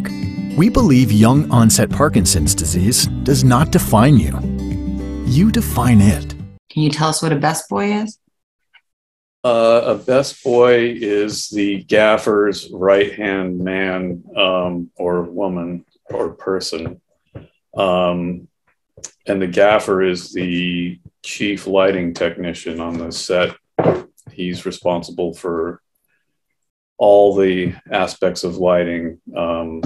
Network. We believe young onset Parkinson's disease does not define you, you define it. Can you tell us what a best boy is? Uh, a best boy is the gaffer's right hand man um, or woman or person. Um, and the gaffer is the chief lighting technician on the set. He's responsible for all the aspects of lighting, um,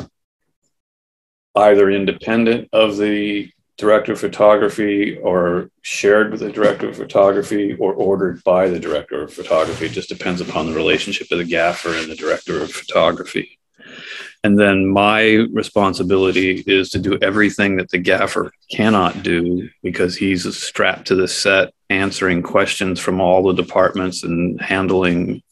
either independent of the director of photography or shared with the director of photography or ordered by the director of photography. It just depends upon the relationship of the gaffer and the director of photography. And then my responsibility is to do everything that the gaffer cannot do because he's strapped to the set, answering questions from all the departments and handling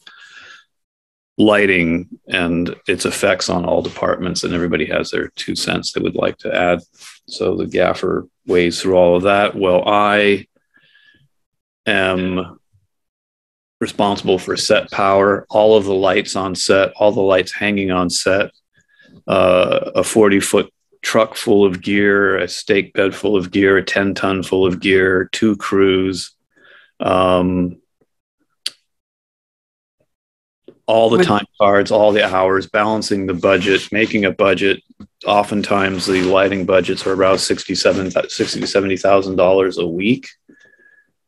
lighting and its effects on all departments. And everybody has their two cents they would like to add. So the gaffer weighs through all of that. Well, I am responsible for set power, all of the lights on set, all the lights hanging on set, uh, a 40 foot truck full of gear, a stake bed full of gear, a 10 ton full of gear, two crews, um, all the time cards, all the hours, balancing the budget, making a budget. Oftentimes, the lighting budgets are around 67, 60 to $70,000 a week.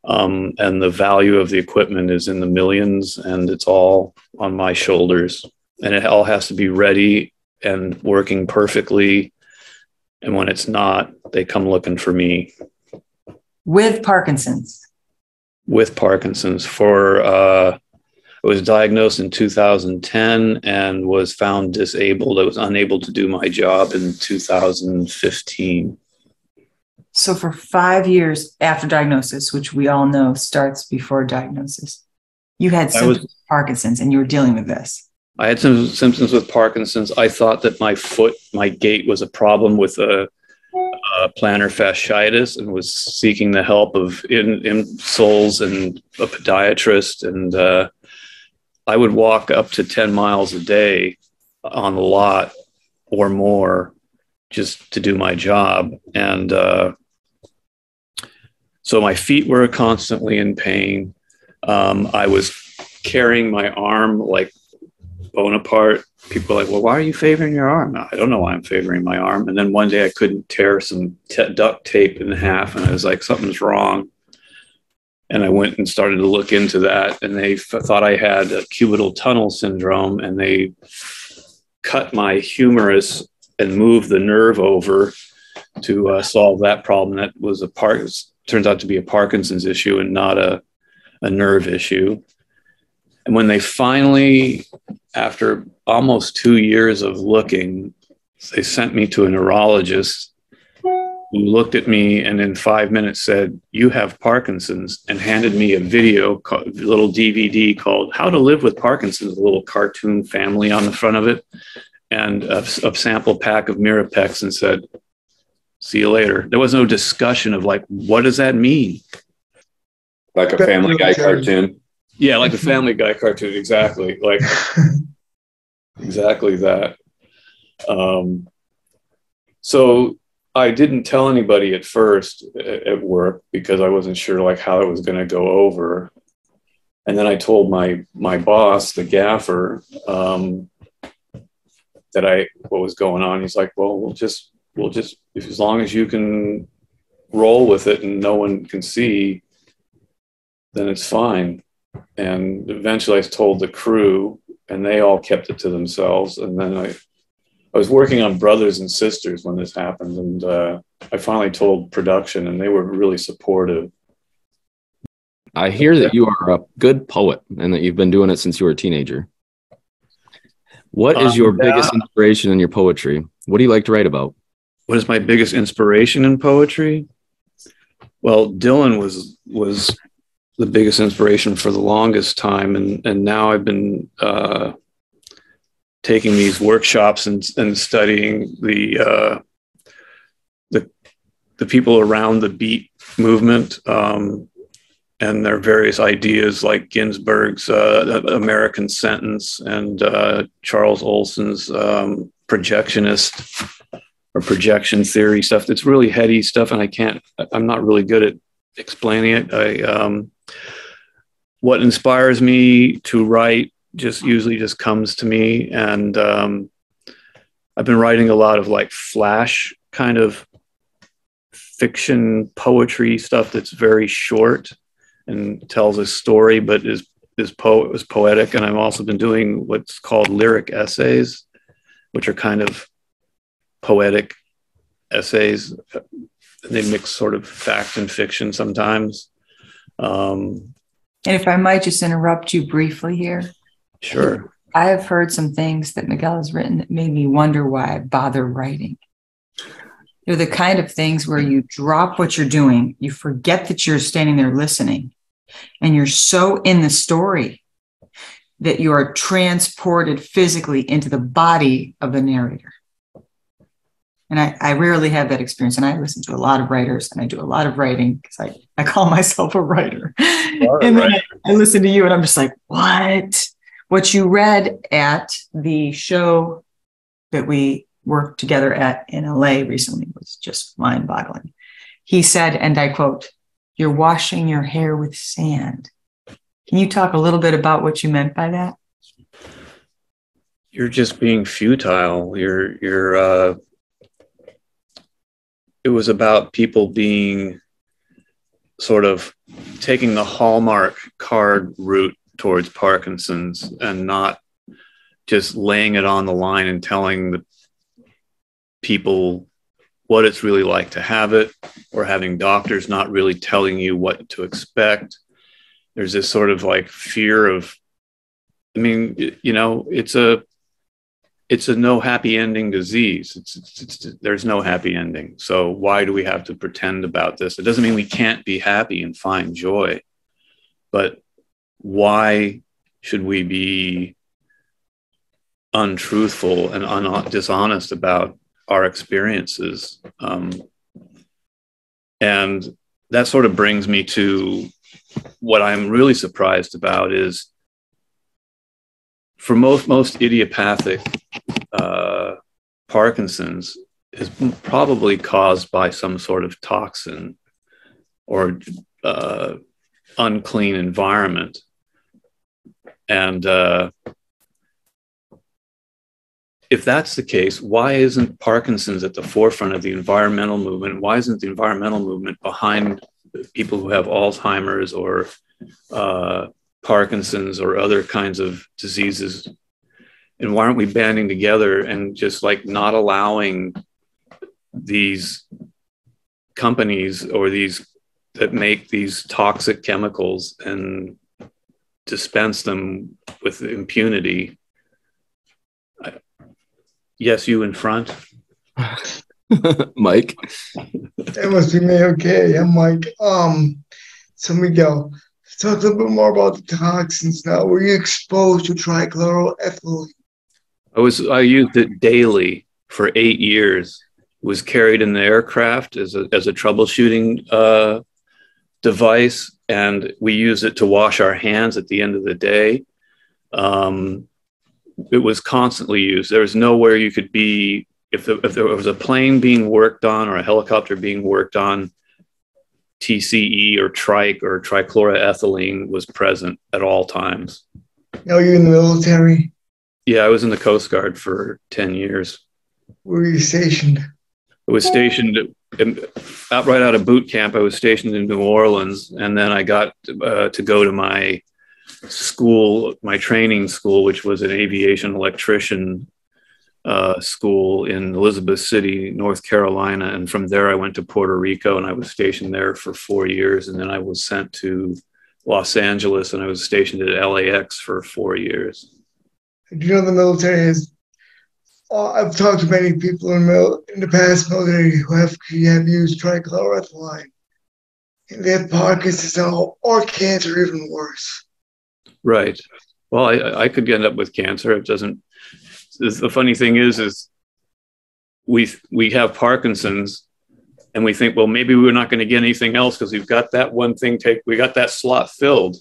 Um, and the value of the equipment is in the millions, and it's all on my shoulders. And it all has to be ready and working perfectly. And when it's not, they come looking for me. With Parkinson's. With Parkinson's for, uh, was diagnosed in 2010 and was found disabled. I was unable to do my job in 2015. So, for five years after diagnosis, which we all know starts before diagnosis, you had symptoms was, of Parkinson's and you were dealing with this. I had some symptoms with Parkinson's. I thought that my foot, my gait was a problem with a, a plantar fasciitis and was seeking the help of in, insoles and a podiatrist. And uh, I would walk up to 10 miles a day on the lot or more just to do my job. And uh, so my feet were constantly in pain. Um, I was carrying my arm like Bonaparte. People were like, well, why are you favoring your arm? I don't know why I'm favoring my arm. And then one day I couldn't tear some t- duct tape in half, and I was like, something's wrong. And I went and started to look into that, and they f- thought I had a cubital tunnel syndrome, and they cut my humerus and moved the nerve over to uh, solve that problem. That was a part turns out to be a Parkinson's issue and not a, a nerve issue. And when they finally, after almost two years of looking, they sent me to a neurologist who looked at me and in five minutes said, You have Parkinson's, and handed me a video, a little DVD called How to Live with Parkinson's, a little cartoon family on the front of it, and a, a sample pack of Mirapex and said, See you later. There was no discussion of like, what does that mean? Like a Family Guy cartoon. Yeah, like a Family Guy cartoon. Exactly. Like exactly that. Um, so I didn't tell anybody at first at work because I wasn't sure like how it was going to go over. And then I told my my boss, the gaffer, um, that I what was going on. He's like, "Well, we'll just we'll just if as long as you can roll with it and no one can see, then it's fine. And eventually I told the crew and they all kept it to themselves. And then I, I was working on Brothers and Sisters when this happened. And uh, I finally told production and they were really supportive. I hear that you are a good poet and that you've been doing it since you were a teenager. What is um, your yeah. biggest inspiration in your poetry? What do you like to write about? what is my biggest inspiration in poetry? Well, Dylan was was the biggest inspiration for the longest time, and and now I've been uh, taking these workshops and and studying the uh, the the people around the beat movement um, and their various ideas, like Ginsberg's uh, American Sentence and uh, Charles Olson's um, projectionist or projection theory stuff. It's really heady stuff, and I can't. I'm not really good at explaining it. I um, what inspires me to write just usually just comes to me, and um, I've been writing a lot of like flash kind of fiction poetry stuff that's very short and tells a story, but is is po- is poetic. And I've also been doing what's called lyric essays, which are kind of poetic essays. They mix sort of fact and fiction sometimes. Um, and if I might just interrupt you briefly here. Sure. I have heard some things that Miguel has written that made me wonder why I bother writing. They're the kind of things where you drop what you're doing, you forget that you're standing there listening, and you're so in the story that you are transported physically into the body of the narrator. And I, I rarely have that experience. And I listen to a lot of writers and I do a lot of writing because I, I call myself a writer. and then I, I listen to you and I'm just like, what? What you read at the show that we worked together at in LA recently was just mind boggling. He said, and I quote, You're washing your hair with sand. Can you talk a little bit about what you meant by that? You're just being futile. You're, you're, uh, it was about people being sort of taking the Hallmark card route towards Parkinson's and not just laying it on the line and telling the people what it's really like to have it or having doctors not really telling you what to expect. There's this sort of like fear of i mean you know it's a it's a no happy ending disease. It's, it's, it's, there's no happy ending. So why do we have to pretend about this? It doesn't mean we can't be happy and find joy but why should we be untruthful and un- dishonest about our experiences. Um, and that sort of brings me to what I'm really surprised about is for most most idiopathic uh, Parkinson's is probably caused by some sort of toxin or uh, unclean environment. And uh, if that's the case, why isn't Parkinson's at the forefront of the environmental movement? Why isn't the environmental movement behind people who have Alzheimer's or uh, Parkinson's or other kinds of diseases? And why aren't we banding together and just like not allowing these companies or these that make these toxic chemicals and dispense them with impunity Yes, you in front. Mike. It must be me. Okay, I'm Mike. Um, so Miguel, talk a little bit more about the toxins now. Were you exposed to trichloroethylene? I was. I used it daily for eight years. It was carried in the aircraft as a as a troubleshooting uh, device, and we use it to wash our hands at the end of the day. Um, it was constantly used. There was nowhere you could be if, the, if there was a plane being worked on or a helicopter being worked on. TCE or trike or trichloroethylene was present at all times. Now you're in the military. Yeah, I was in the Coast Guard for ten years. Where were you stationed? I was stationed in, out right out of boot camp. I was stationed in New Orleans, and then I got uh, to go to my school, my training school, which was an aviation electrician uh, school in Elizabeth City, North Carolina. And from there, I went to Puerto Rico and I was stationed there for four years. And then I was sent to Los Angeles and I was stationed at LAX for four years. Do you know the military has? Uh, I've talked to many people in, mil- in the past military who have, have used trichloroethylene. And they have Parkinson's now, or cancer, even worse. Right. Well, I, I could end up with cancer. It doesn't. The funny thing is, is we we have Parkinson's, and we think, well, maybe we're not going to get anything else because we've got that one thing. Take we got that slot filled,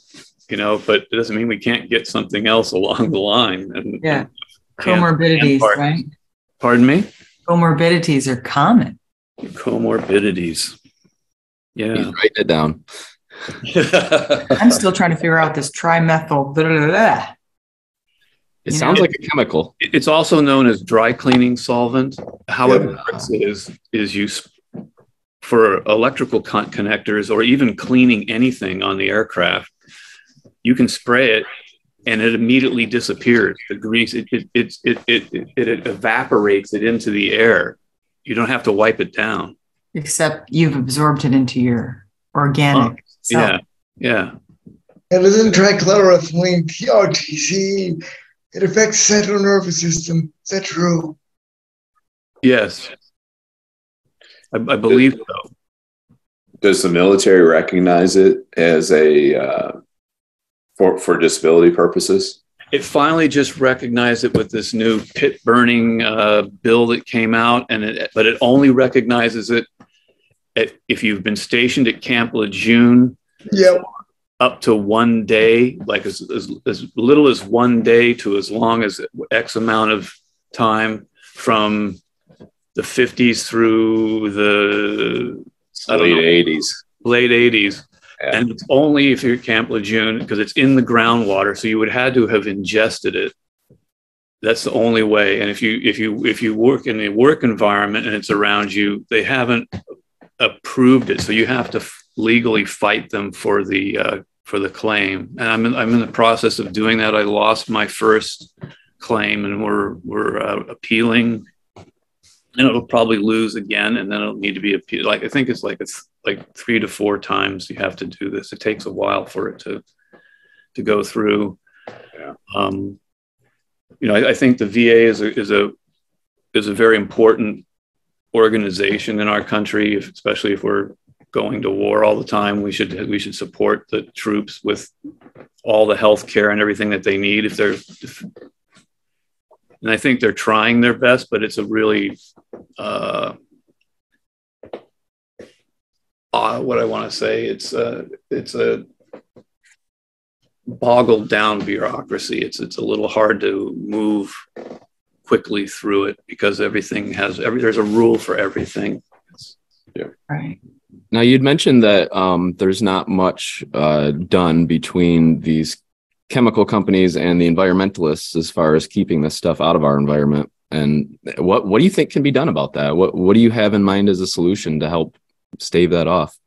you know. But it doesn't mean we can't get something else along the line. And yeah, comorbidities, and right? Pardon me? Comorbidities are common. Comorbidities. He's Yeah. writing it down. I'm still trying to figure out this trimethyl. Blah, blah, blah. It You sounds know- like a chemical. It's also known as dry cleaning solvent. How it works is, is you, for electrical con- connectors or even cleaning anything on the aircraft, you can spray it and it immediately disappears. The grease, it, it, it, it, it, it, it evaporates it into the air. You don't have to wipe it down. Except you've absorbed it into your organic self. Yeah. Yeah. And isn't trichloroethylene TRTC? It affects central nervous system. Is that true? Yes. I, I believe so. Does the military recognize it as a uh, for for disability purposes? it finally just recognized it with this new pit burning uh, bill that came out, and it, but it only recognizes it at, if you've been stationed at Camp Lejeune Yep. up to one day, like as, as, as little as one day to as long as X amount of time from the 50s through the Late know. eighties. late 80s. Yeah. And it's only if you're at Camp Lejeune because it's in the groundwater. So you would had to have ingested it. That's the only way. And if you if you if you work in a work environment and it's around you, they haven't approved it. So you have to f- legally fight them for the uh, for the claim. And I'm in, I'm in the process of doing that. I lost my first claim, and we're we're uh, appealing. And it'll probably lose again, and then it'll need to be appealed. Like I think it's like it's like three to four times you have to do this. It takes a while for it to to go through. Yeah. Um, you know, I, I think the VA is a is a is a very important organization in our country, if, especially if we're going to war all the time. We should we should support the troops with all the health care and everything that they need. If they're if, and I think they're trying their best, but it's a really uh, uh, what I want to say. It's a it's a boggled down bureaucracy. It's it's a little hard to move quickly through it because everything has every there's a rule for everything. Right. Now you'd mentioned that um, there's not much uh, done between these chemical companies and the environmentalists as far as keeping this stuff out of our environment. And what what do you think can be done about that? What what do you have in mind as a solution to help stave that off?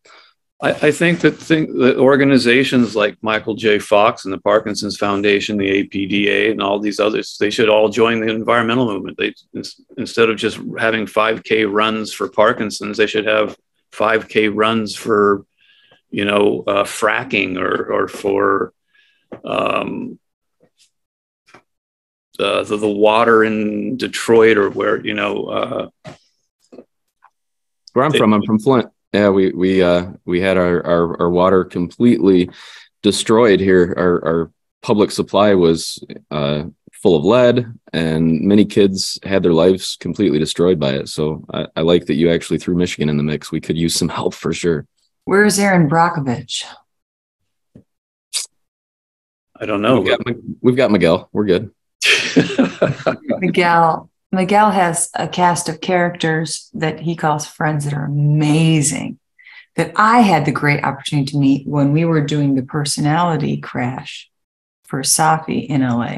I, I think that think that organizations like Michael J. Fox and the Parkinson's Foundation, the APDA, and all these others, they should all join the environmental movement. They ins- instead of just having 5K runs for Parkinson's, they should have 5K runs for, you know, uh, fracking or or for um, uh, the the water in Detroit or where you know. Uh, Where I'm from, I'm from Flint. Yeah, we we uh we had our our, our water completely destroyed here. Our our public supply was uh full of lead and many kids had their lives completely destroyed by it. So I, I like that you actually threw Michigan in the mix. We could use some help for sure. Where's Erin Brockovich? I don't know. We've got, we've got Miguel. We're good. Miguel. Miguel has a cast of characters that he calls friends that are amazing. That I had the great opportunity to meet when we were doing the personality crash for Safi in LA.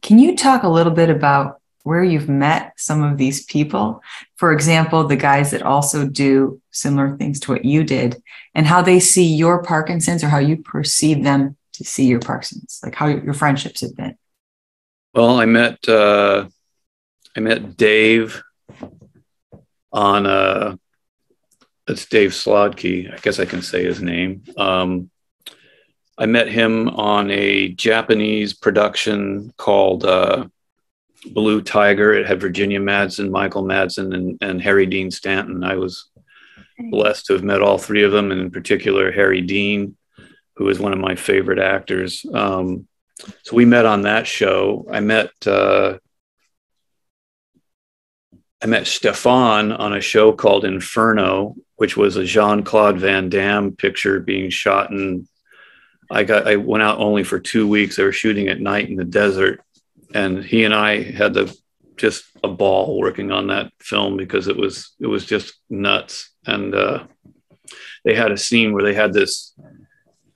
Can you talk a little bit about where you've met some of these people? For example, the guys that also do similar things to what you did, and how they see your Parkinson's or how you perceive them to see your Parkinson's, like how your friendships have been. Well, I met uh, I met Dave on uh, it's Dave Slodky. I guess I can say his name. Um, I met him on a Japanese production called uh, Blue Tiger. It had Virginia Madsen, Michael Madsen, and, and Harry Dean Stanton. I was blessed to have met all three of them, and in particular Harry Dean, who is one of my favorite actors. Um, so we met on that show. I met uh, I met Stefan on a show called Inferno, which was a Jean Claude Van Damme picture being shot in. I got I went out only for two weeks. They were shooting at night in the desert, and he and I had the just a ball working on that film because it was it was just nuts. And uh, they had a scene where they had this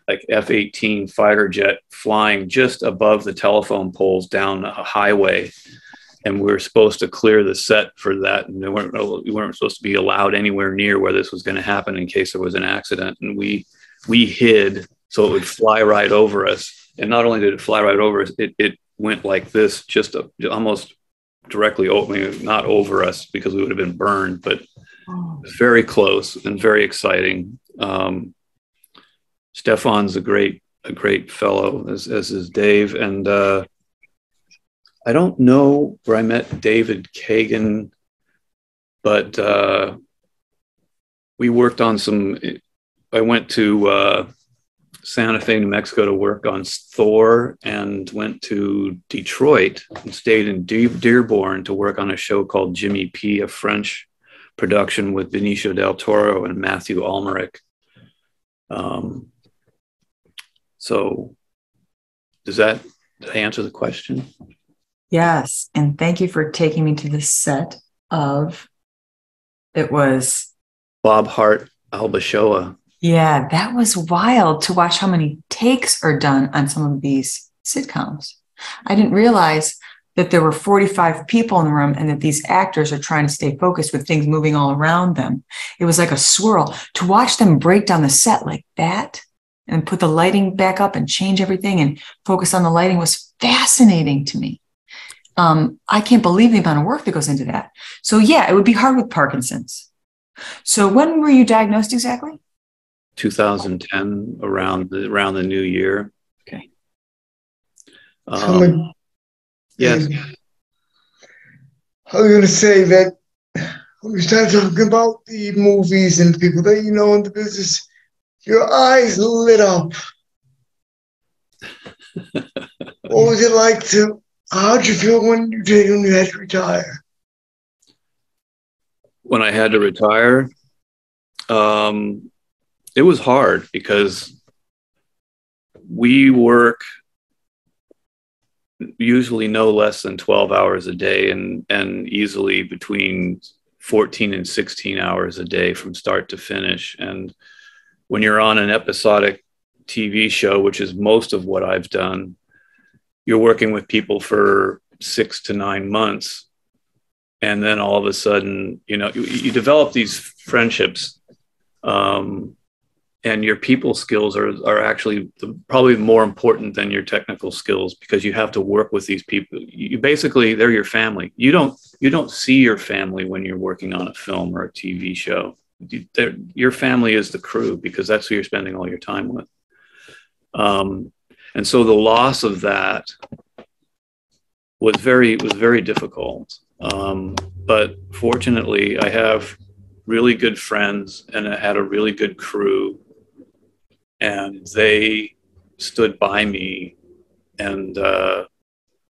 like F-18 fighter jet flying just above the telephone poles down a highway, and we were supposed to clear the set for that, and we weren't we weren't supposed to be allowed anywhere near where this was going to happen in case there was an accident, and we we hid so it would fly right over us. And not only did it fly right over us, it, it went like this, just a, almost directly over, not over us because we would have been burned, but oh. very close and very exciting. Um, Stefan's a great, a great fellow, as, as is Dave. And uh, I don't know where I met David Kagan, but uh, we worked on some. I went to uh, Santa Fe, New Mexico to work on Thor and went to Detroit and stayed in De- Dearborn to work on a show called Jimmy P, a French production with Benicio del Toro and Mathieu Amalric. Um, so, does that answer the question? Yes. And thank you for taking me to the set of it was Bob Hearts Abishola yeah, that was wild to watch how many takes are done on some of these sitcoms. I didn't realize that there were 45 people in the room and that these actors are trying to stay focused with things moving all around them. It was like a swirl to watch them break down the set like that and put the lighting back up and change everything and focus on the lighting was fascinating to me. Um, I can't believe the amount of work that goes into that. So, yeah, it would be hard with Parkinson's. So, when were you diagnosed exactly? 2010 around the around the new year. Okay. Um, yes. I was going to say that when we start talking about the movies and the people that you know in the business, your eyes lit up. what was it like to? How'd you feel when you did when you had to retire? When I had to retire, um, it was hard because we work usually no less than 12 hours a day and and easily between 14 and 16 hours a day from start to finish and when you're on an episodic TV show which is most of what I've done you're working with people for 6 to 9 months and then all of a sudden you know you, you develop these friendships um, and your people skills are, are actually the, probably more important than your technical skills because you have to work with these people. You basically they're your family. You don't you don't see your family when you're working on a film or a tv show. You, your family is the crew because that's who you're spending all your time with. Um, and so the loss of that was very was very difficult um, but fortunately i have really good friends and I had a really good crew and they stood by me and uh,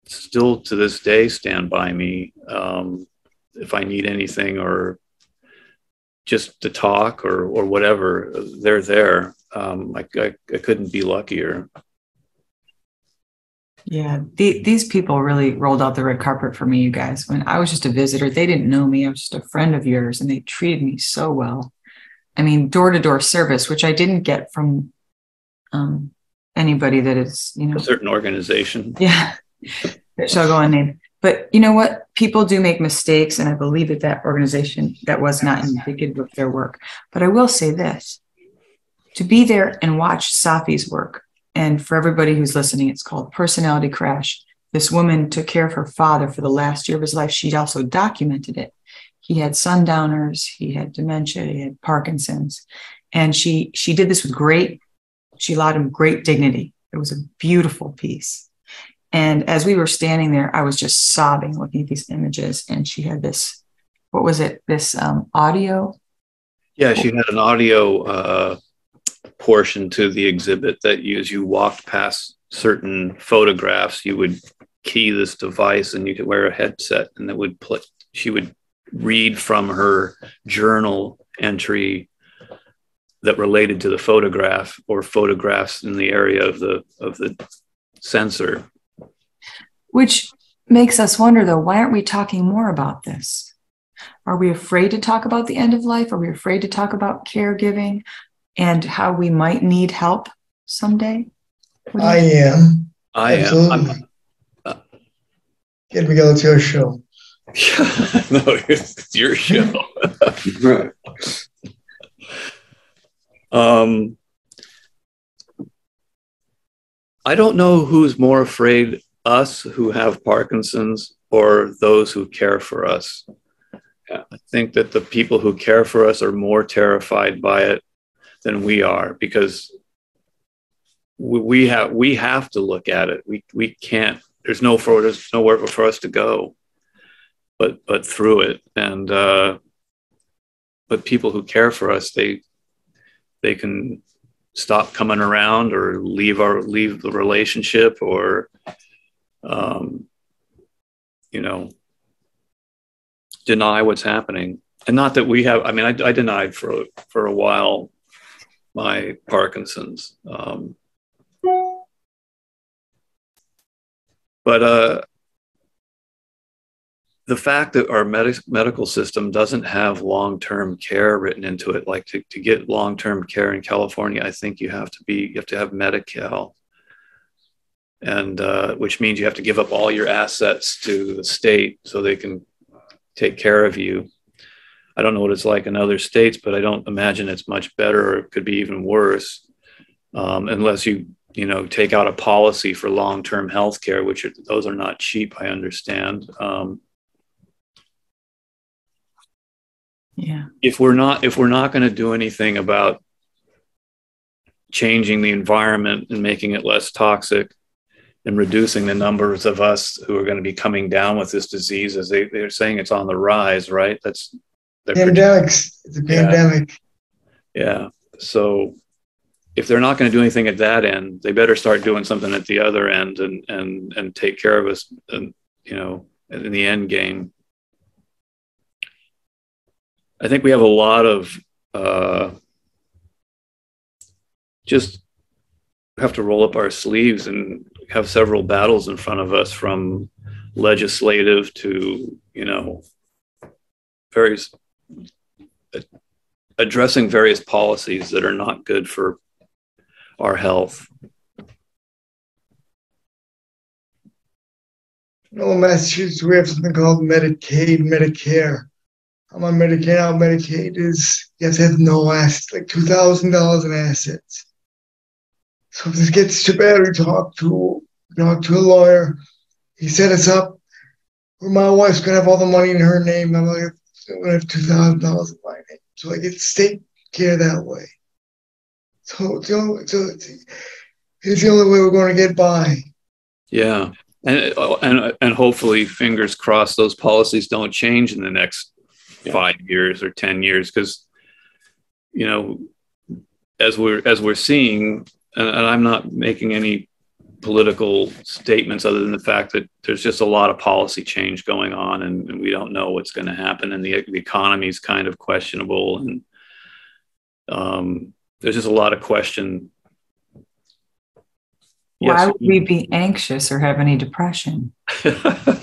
still to this day stand by me um, if I need anything or just to talk or or whatever. They're there. Um, I, I, I couldn't be luckier. Yeah, the, these people really rolled out the red carpet for me, you guys. When I was just a visitor, they didn't know me. I was just a friend of yours, and they treated me so well. I mean, door to door service, which I didn't get from um, anybody that is, you know, a certain organization. Yeah, that shall go unnamed. But you know what? People do make mistakes, and I believe that that organization that was not indicative of their work. But I will say this: to be there and watch Safi's work, and for everybody who's listening, it's called Personality Crash. This woman took care of her father for the last year of his life. She'd also documented it. He had sundowners, he had dementia, he had Parkinson's, and she she did this with great she allowed him great dignity. It was a beautiful piece. And as we were standing there, I was just sobbing looking at these images. And she had this, what was it? This um, audio? Yeah, she had an audio uh, portion to the exhibit that you, as you walked past certain photographs, you would key this device and you could wear a headset and that would play, she would read from her journal entry that related to the photograph or photographs in the area of the of the sensor which makes us wonder though, why aren't we talking more about this? Are we afraid to talk about the end of life? Are we afraid to talk about caregiving and how we might need help someday? What do you I am. I am. Absolutely. I'm- Get Miguel to your show. no, it's your show. right. Um, I don't know who's more afraid, us who have Parkinson's or those who care for us. I think that the people who care for us are more terrified by it than we are because we, we have we have to look at it. We we can't. There's no for there's nowhere for us to go, but but through it. And uh, but people who care for us, they they can stop coming around or leave our leave the relationship or um, you know deny what's happening and not that we have i mean i, I denied for for a while my parkinson's. Um, but uh, the fact that our medic- medical system doesn't have long-term care written into it like to, to get long-term care in california i think you have to be you have to have medi-cal. And uh, which means you have to give up all your assets to the state so they can take care of you i don't know what it's like in other states but i don't imagine it's much better or it could be even worse um, unless you you know take out a policy for long-term health care which are, those are not cheap i understand um, Yeah. if we're not if we're not going to do anything about changing the environment and making it less toxic and reducing the numbers of us who are going to be coming down with this disease as they, they're saying it's on the rise right that's Pandemics. It's a Yeah. pandemic. yeah so if they're not going to do anything at that end they better start doing something at the other end and and and take care of us and you know in the end game i think we have a lot of uh just have to roll up our sleeves and have several battles in front of us from legislative to you know various addressing various policies that are not good for our health. In Massachusetts, we have something called Medicaid, Medicare. I'm on Medicare now. Medicaid is you have to have no assets, like two thousand dollars in assets. So if this gets too bad, we talk to talk to a lawyer. He set us up my wife's gonna have all the money in her name. I'm like, I'm gonna have two thousand dollars in my name, so I get state care that way. So it's the only, so it's, it's the only way we're going to get by. Yeah. And, and, and hopefully, fingers crossed, those policies don't change in the next Yeah. five years or 10 years. Because, you know, as we're, as we're seeing, and, and I'm not making any political statements other than the fact that there's just a lot of policy change going on and, and we don't know what's going to happen and the, the economy is kind of questionable and um, there's just a lot of question Why would we be anxious or have any depression? We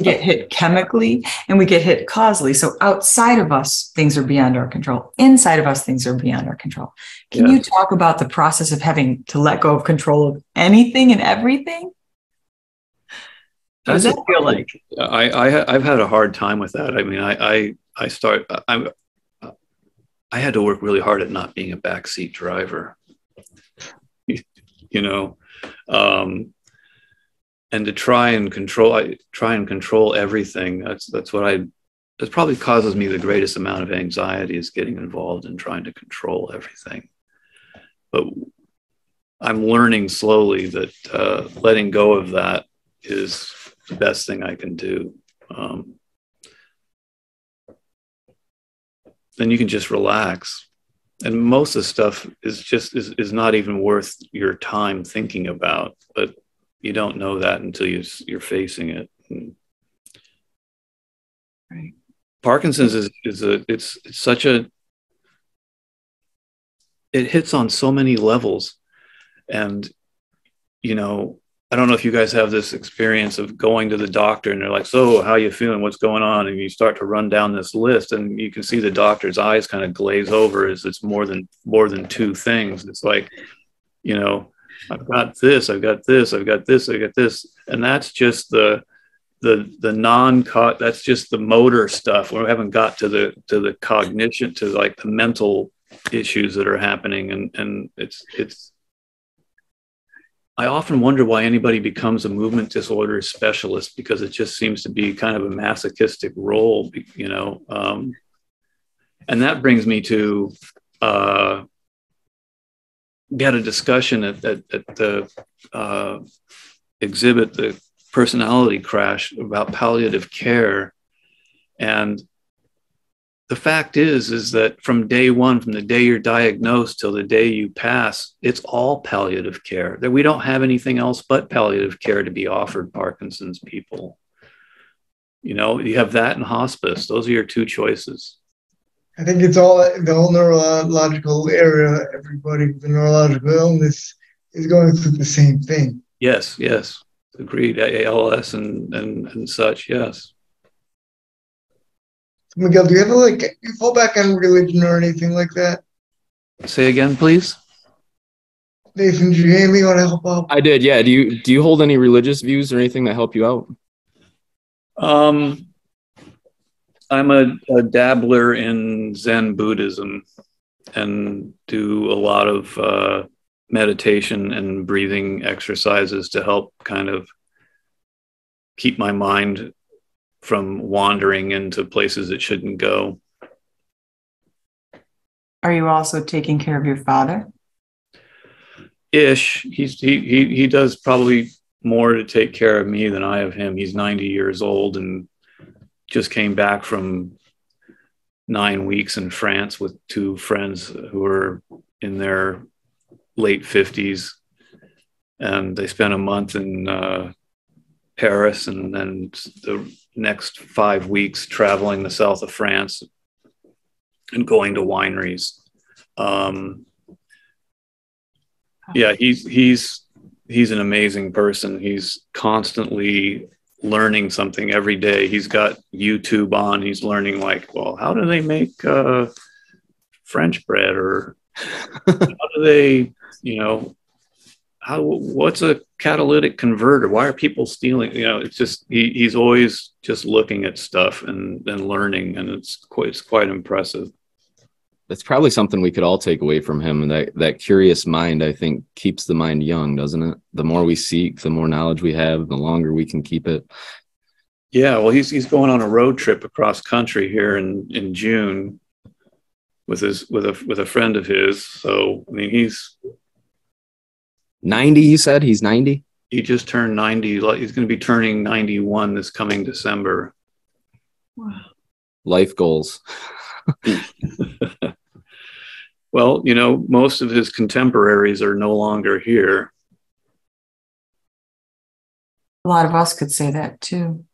get hit chemically and we get hit causally. So outside of us, things are beyond our control. Inside of us, things are beyond our control. Can Yeah. you talk about the process of having to let go of control of anything and everything? What does that feel like? I, I I've had a hard time with that. I mean, I I, I start I'm I had to work really hard at not being a backseat driver. You know, um, and to try and control I try and control everything. That's that's what I that probably causes me the greatest amount of anxiety is getting involved in trying to control everything. But I'm learning slowly that uh, letting go of that is the best thing I can do. Um, then you can just relax. And most of the stuff is just is, is not even worth your time thinking about, but you don't know that until you, you're facing it. And Right. Parkinson's is, is a it's it's such a it hits on so many levels and you know I don't know if you guys have this experience of going to the doctor and they're like, "So, how you feeling? What's going on?" And you start to run down this list, and you can see the doctor's eyes kind of glaze over as it's more than more than two things. It's like, you know, I've got this, I've got this, I've got this, I've got this, and that's just the the the non that's just the motor stuff. We haven't got to the to the cognition to like the mental issues that are happening, and and it's it's I often wonder why anybody becomes a movement disorder specialist because it just seems to be kind of a masochistic role, you know. Um, and that brings me to uh, we had a discussion at, at, at the uh, exhibit, the personality crash, about palliative care, and the fact is is that from day one from the day you're diagnosed till the day you pass it's all palliative care that we don't have anything else but palliative care to be offered parkinson's people. You know you have that and hospice. Those are your two choices. I think it's all the whole neurological area everybody with a neurological illness is going through the same thing. Yes yes. Agreed. Als and and, and such yes Miguel, do you ever like you fall back on religion or anything like that? Say again, please. Nathan, did you hear me? Want to help out? I did. Yeah. Do you do you hold any religious views or anything that help you out? Um, I'm a, a dabbler in Zen Buddhism and do a lot of uh, meditation and breathing exercises to help kind of keep my mind from wandering into places it shouldn't go. Are you also taking care of your father? Ish. He's he he he does probably more to take care of me than I of him. He's 90 years old and just came back from nine weeks in France with two friends who are in their late 50s. And they spent a month in uh, Paris and then the next five weeks traveling the south of France and going to wineries. Um, yeah, he's he's he's an amazing person. He's constantly learning something every day. He's got YouTube on. He's learning like, well, how do they make uh, French bread, or how do they, you know, how what's a catalytic converter? Why are people stealing you know it's just he, he's always just looking at stuff and and learning and it's quite it's quite impressive. That's probably something we could all take away from him. That that curious mind i think keeps the mind young doesn't it? The more we seek the more knowledge we have the longer we can keep it. Yeah well he's he's going on a road trip across country here in in june with his with a with a friend of his. So i mean he's 90, you said he's 90? He just turned 90. He's going to be turning 91 this coming December. Wow. Life goals. well, you know, most of his contemporaries are no longer here. A lot of us could say that too.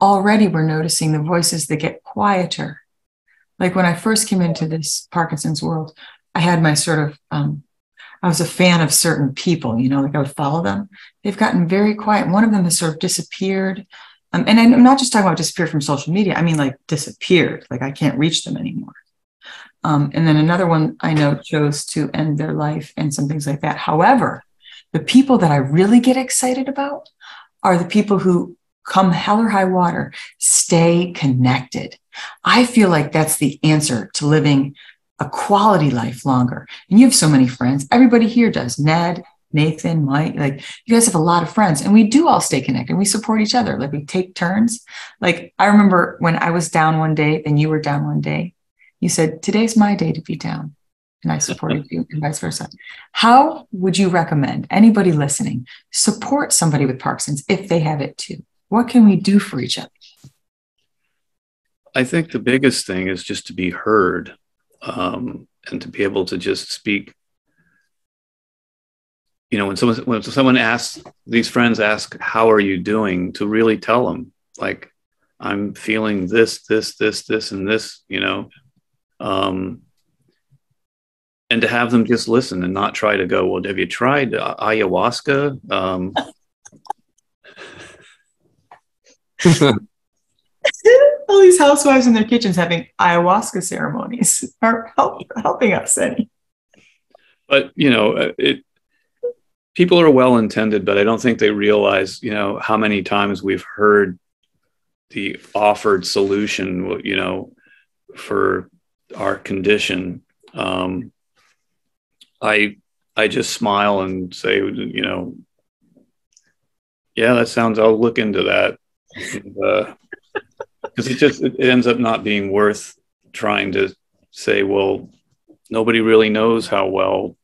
Already we're noticing the voices that get quieter. Like when I first came into this Parkinson's world, I had my sort of um, I was a fan of certain people, you know, like I would follow them. They've gotten very quiet. One of them has sort of disappeared. Um, and I'm not just talking about disappeared from social media. I mean, like disappeared, like I can't reach them anymore. Um, and then another one I know chose to end their life and some things like that. However, the people that I really get excited about are the people who come hell or high water, stay connected. I feel like that's the answer to living a quality life longer. And you have so many friends. Everybody here does. Ned, Nathan, Mike, like you guys have a lot of friends and we do all stay connected. We support each other. Like we take turns. Like I remember when I was down one day, then you were down one day. You said, Today's my day to be down. And I supported you and vice versa. How would you recommend anybody listening support somebody with Parkinson's if they have it too? What can we do for each other? I think the biggest thing is just to be heard um, and to be able to just speak. You know when someone when someone asks these friends ask how are you doing? to really tell them like i'm feeling this this this this and this you know? Um and to have them just listen and not try to go well have you tried ayahuasca? Um All these housewives in their kitchens having ayahuasca ceremonies are help, helping us any. but you know uh, it people are well intended but i don't think they realize you know how many times we've heard the offered solution you know for our condition um, i i just smile and say you know yeah that sounds i'll look into that because it just it ends up not being worth trying to say well nobody really knows how well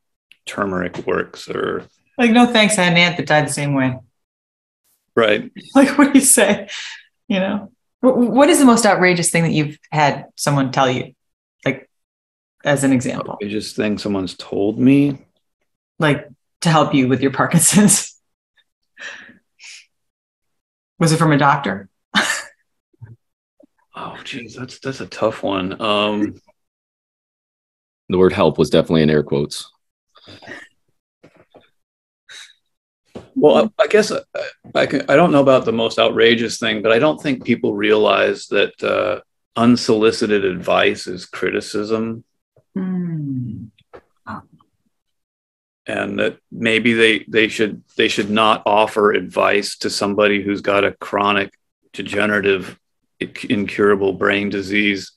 turmeric works or Like, no thanks, I had an aunt that died the same way. right Like, what do you say? You know, what is the most outrageous thing that you've had someone tell you? Like, as an example, just think someone's told me like to help you with your Parkinson's. Was it from a doctor? Oh geez that's that's a tough one um The word help was definitely in air quotes. well i, I guess I, I can i don't know about the most outrageous thing but i don't think people realize that uh unsolicited advice is criticism Hmm. and that maybe they they should they should not offer advice to somebody who's got a chronic degenerative incurable brain disease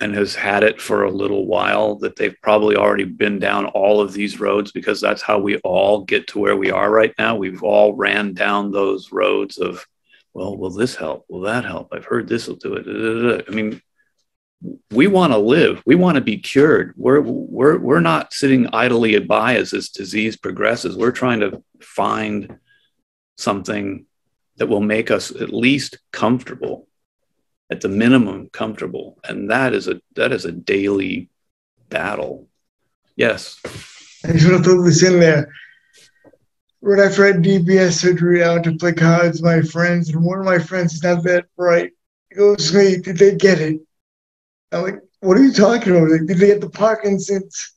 and has had it for a little while that they've probably already been down all of these roads because that's how we all get to where we are right now. We've all ran down those roads of well will this help? Will that help? I've heard this will do it. I mean we want to live. We want to be cured. We're we're we're not sitting idly by as this disease progresses. We're trying to find something that will make us at least comfortable at the minimum comfortable and that is a that is a daily battle yes I just want to throw this in there. Right after I had DBS surgery, out to play cards with my friends, and one of my friends is not that bright. He goes to me, Did they get it? I'm like, What are you talking about? Like, did they get the Parkinson's?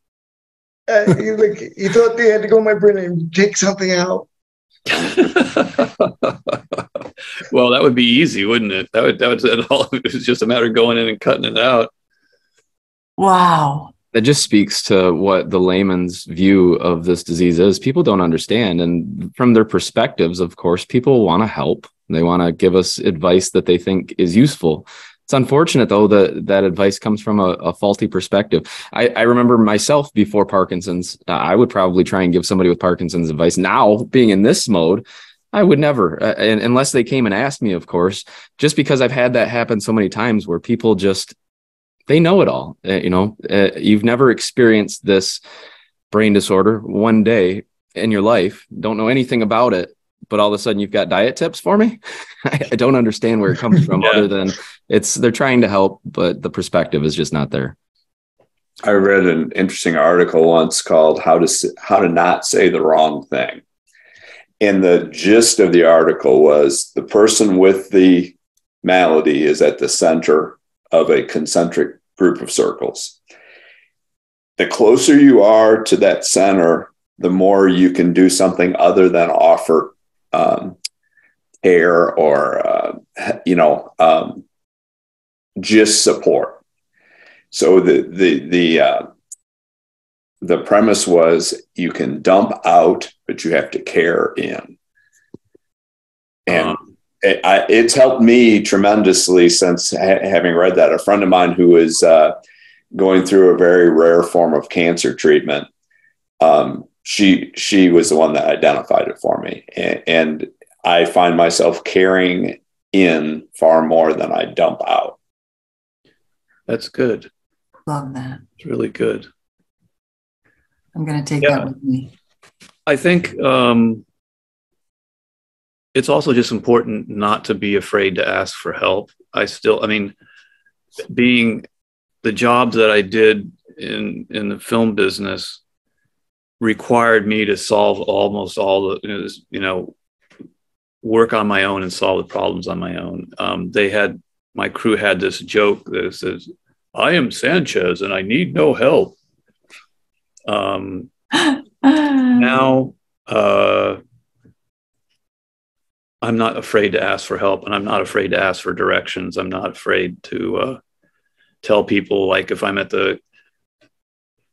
Uh, he, like, he thought they had to go in my brain and take something out. well that would be easy wouldn't it that would that would that all it was just a matter of going in and cutting it out Wow. That just speaks to what the layman's view of this disease is. People don't understand. And from their perspectives, of course, people want to help. They want to give us advice that they think is useful. It's unfortunate though that that advice comes from a, a faulty perspective. I, I remember myself before Parkinson's. I would probably try and give somebody with Parkinson's advice. Now, being in this mode, I would never, uh, and, unless they came and asked me, of course. Just because I've had that happen so many times, where people just they know it all. Uh, you know, uh, you've never experienced this brain disorder one day in your life, don't know anything about it, but all of a sudden you've got diet tips for me. I, I don't understand where it comes from, Yeah. other than it's they're trying to help, but the perspective is just not there. I read an interesting article once called "How to How to Not Say the Wrong Thing," and the gist of the article was the person with the malady is at the center of a concentric group of circles. The closer you are to that center, the more you can do something other than offer um, care or uh, you know um, just support. So the the the uh, the premise was you can dump out, but you have to care in, and Um, it, I, it's helped me tremendously since ha- having read that. A friend of mine who is uh, going through a very rare form of cancer treatment, um, she she was the one that identified it for me, and, and I find myself caring in far more than I dump out. that's good Love that. it's really good I'm going to take Yeah. that with me. I think um, it's also just important not to be afraid to ask for help. I still, I mean, being the jobs that I did in in the film business required me to solve almost all the, you know, this- you know work on my own and solve the problems on my own. Um, they had my crew had this joke that says, "I am Sanchez and I need no help." Um, now uh I'm not afraid to ask for help and I'm not afraid to ask for directions. I'm not afraid to uh, tell people, like, if I'm at the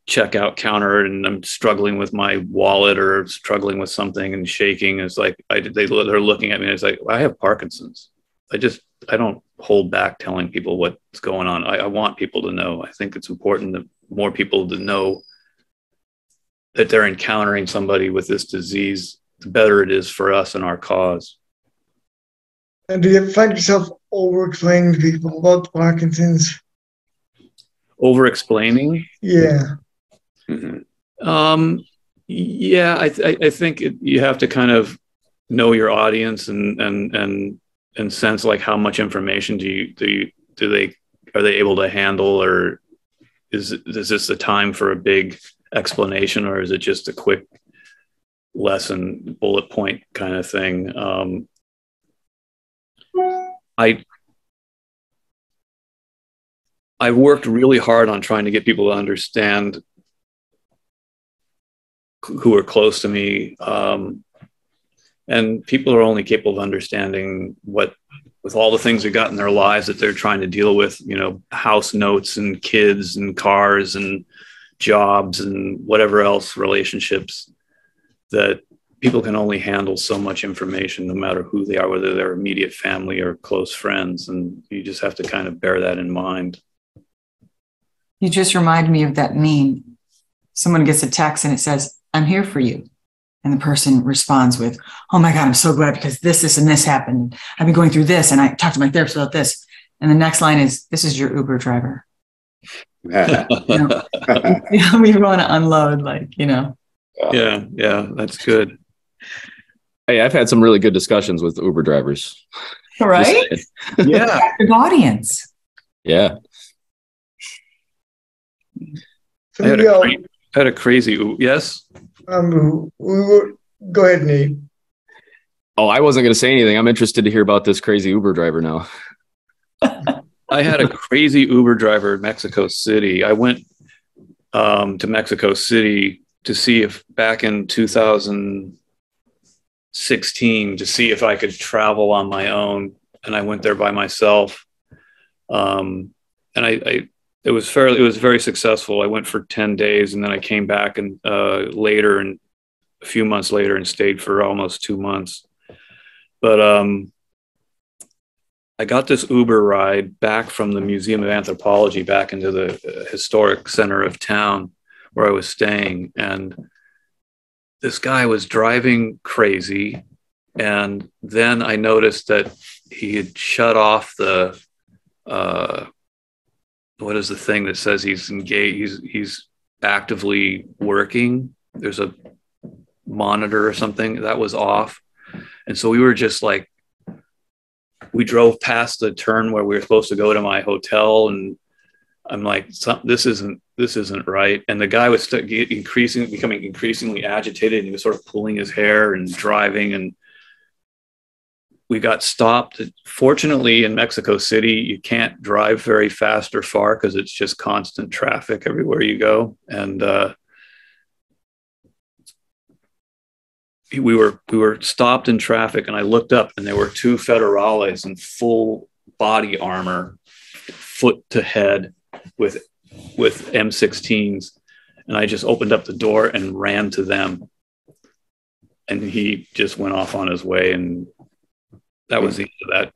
checkout counter and I'm struggling with my wallet or struggling with something and shaking, it's like, I, they, they're looking at me and it's like, I have Parkinson's. I just, I don't hold back telling people what's going on. I, I want people to know. I think it's important that more people to know that they're encountering somebody with this disease, the better it is for us and our cause. And do you find yourself over explaining to people about Parkinson's? Over explaining? Yeah. Mm-hmm. Um, yeah, I, th- I think it, you have to kind of know your audience and and and and sense like how much information do you do you do they are they able to handle or is is this the time for a big explanation or is it just a quick lesson bullet point kind of thing? Um, i i've worked really hard on trying to get people to understand who are close to me um, and people are only capable of understanding what with all the things they got in their lives that they're trying to deal with you know house notes and kids and cars and jobs and whatever else relationships that people can only handle so much information no matter who they are whether they're immediate family or close friends and you just have to kind of bear that in mind you just remind me of that meme someone gets a text and it says i'm here for you and the person responds with, Oh my God, I'm so glad because this, this, and this happened. I've been going through this and I talked to my therapist about this. And the next line is, This is your Uber driver. You know, we want to unload, like, you know. Yeah, yeah, that's good. Hey, I've had some really good discussions with Uber drivers. Right? yeah. Good audience. Yeah. I had, a, I had a crazy, yes? Um, we were, go ahead, Nate. Oh, I wasn't going to say anything. I'm interested to hear about this crazy Uber driver now. I had a crazy Uber driver in Mexico City. I went um, to Mexico City to see if back in 2016 to see if I could travel on my own, and I went there by myself. Um, and I, I it was fairly it was very successful. I went for 10 days and then I came back and uh, later and a few months later and stayed for almost two months. But um, I got this Uber ride back from the Museum of Anthropology back into the uh, historic center of town where I was staying. And this guy was driving crazy. And then I noticed that he had shut off the uh, what is the thing that says he's engaged he's he's actively working there's a monitor or something that was off and so we were just like we drove past the turn where we were supposed to go to my hotel and i'm like this isn't this isn't right and the guy was increasing becoming increasingly agitated and he was sort of pulling his hair and driving and we got stopped. Fortunately, in Mexico City, you can't drive very fast or far because it's just constant traffic everywhere you go. And uh, we were we were stopped in traffic, and I looked up, and there were two federales in full body armor, foot to head, with with M16s, and I just opened up the door and ran to them. And he just went off on his way and that was the end of that.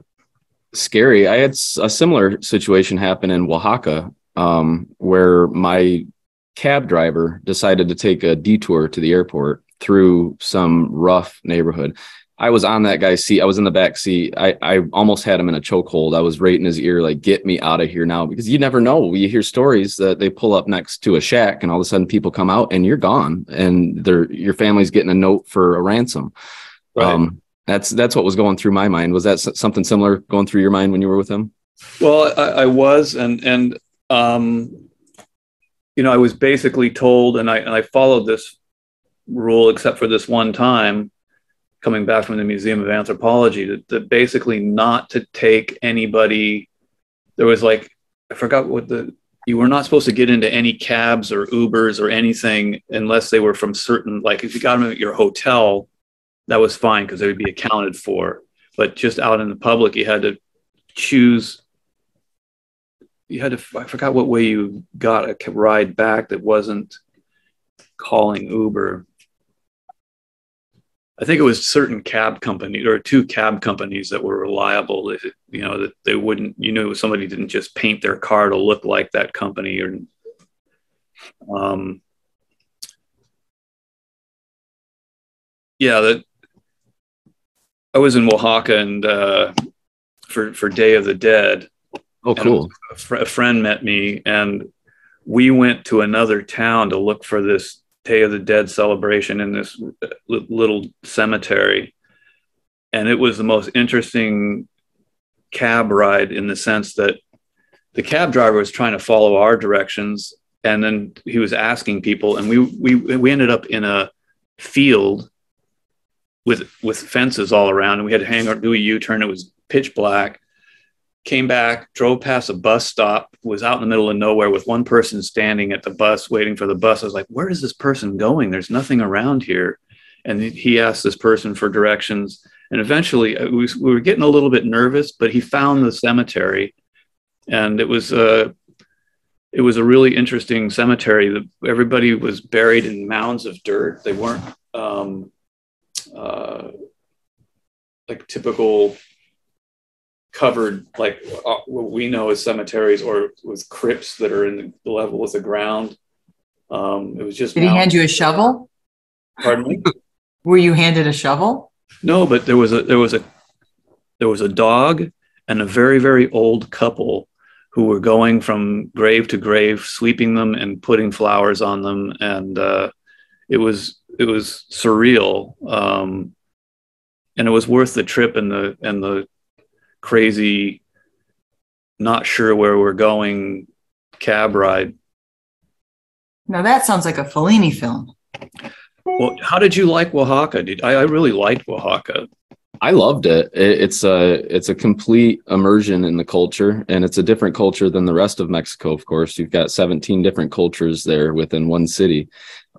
Scary. I had a similar situation happen in Oaxaca, um, where my cab driver decided to take a detour to the airport through some rough neighborhood. I was on that guy's seat. I was in the back seat. I, I almost had him in a chokehold. I was right in his ear, like, get me out of here now. Because you never know. You hear stories that they pull up next to a shack and all of a sudden people come out and you're gone and they're, your family's getting a note for a ransom. Right. Um, that's that's what was going through my mind. Was that something similar going through your mind when you were with him? Well, I, I was, and and um, you know, I was basically told, and I and I followed this rule, except for this one time, coming back from the Museum of Anthropology, that, that basically not to take anybody. There was like I forgot what the you were not supposed to get into any cabs or Ubers or anything unless they were from certain like if you got them at your hotel that was fine because they would be accounted for. but just out in the public, you had to choose. You had to. I forgot what way you got a ride back that wasn't calling Uber. I think it was certain cab companies or two cab companies that were reliable. That, you know that they wouldn't. You know, somebody didn't just paint their car to look like that company or. Um, yeah, that I was in Oaxaca and uh, for for Day of the Dead. Oh, cool! A, fr- a, friend met me, and we went to another town to look for this Day of the Dead celebration in this little cemetery, and it was the most interesting cab ride in the sense that the cab driver was trying to follow our directions, and then he was asking people, and we we we ended up in a field with with fences all around, and we had to hang or do a U turn. It was pitch black. Came back, drove past a bus stop, was out in the middle of nowhere with one person standing at the bus waiting for the bus. I was like, "Where is this person going? There's nothing around here." And he asked this person for directions, and eventually uh, we, we were getting a little bit nervous, but he found the cemetery, and it was a uh, it was a really interesting cemetery. Everybody was buried in mounds of dirt. They weren't um, uh, like typical covered like uh, what we know as cemeteries or with crypts that are in the level with the ground. Um, it was just. Did he hand you a shovel? Pardon me. Were you handed a shovel? No, but there was a there was a there was a dog and a very very old couple who were going from grave to grave, sweeping them and putting flowers on them, and uh, it was it was surreal, um, and it was worth the trip and the and the crazy, not sure where we're going cab ride. Now that sounds like a Fellini film. Well, how did you like Oaxaca? Did I, I really liked Oaxaca? I loved it. It's a it's a complete immersion in the culture, and it's a different culture than the rest of Mexico. Of course, you've got 17 different cultures there within one city,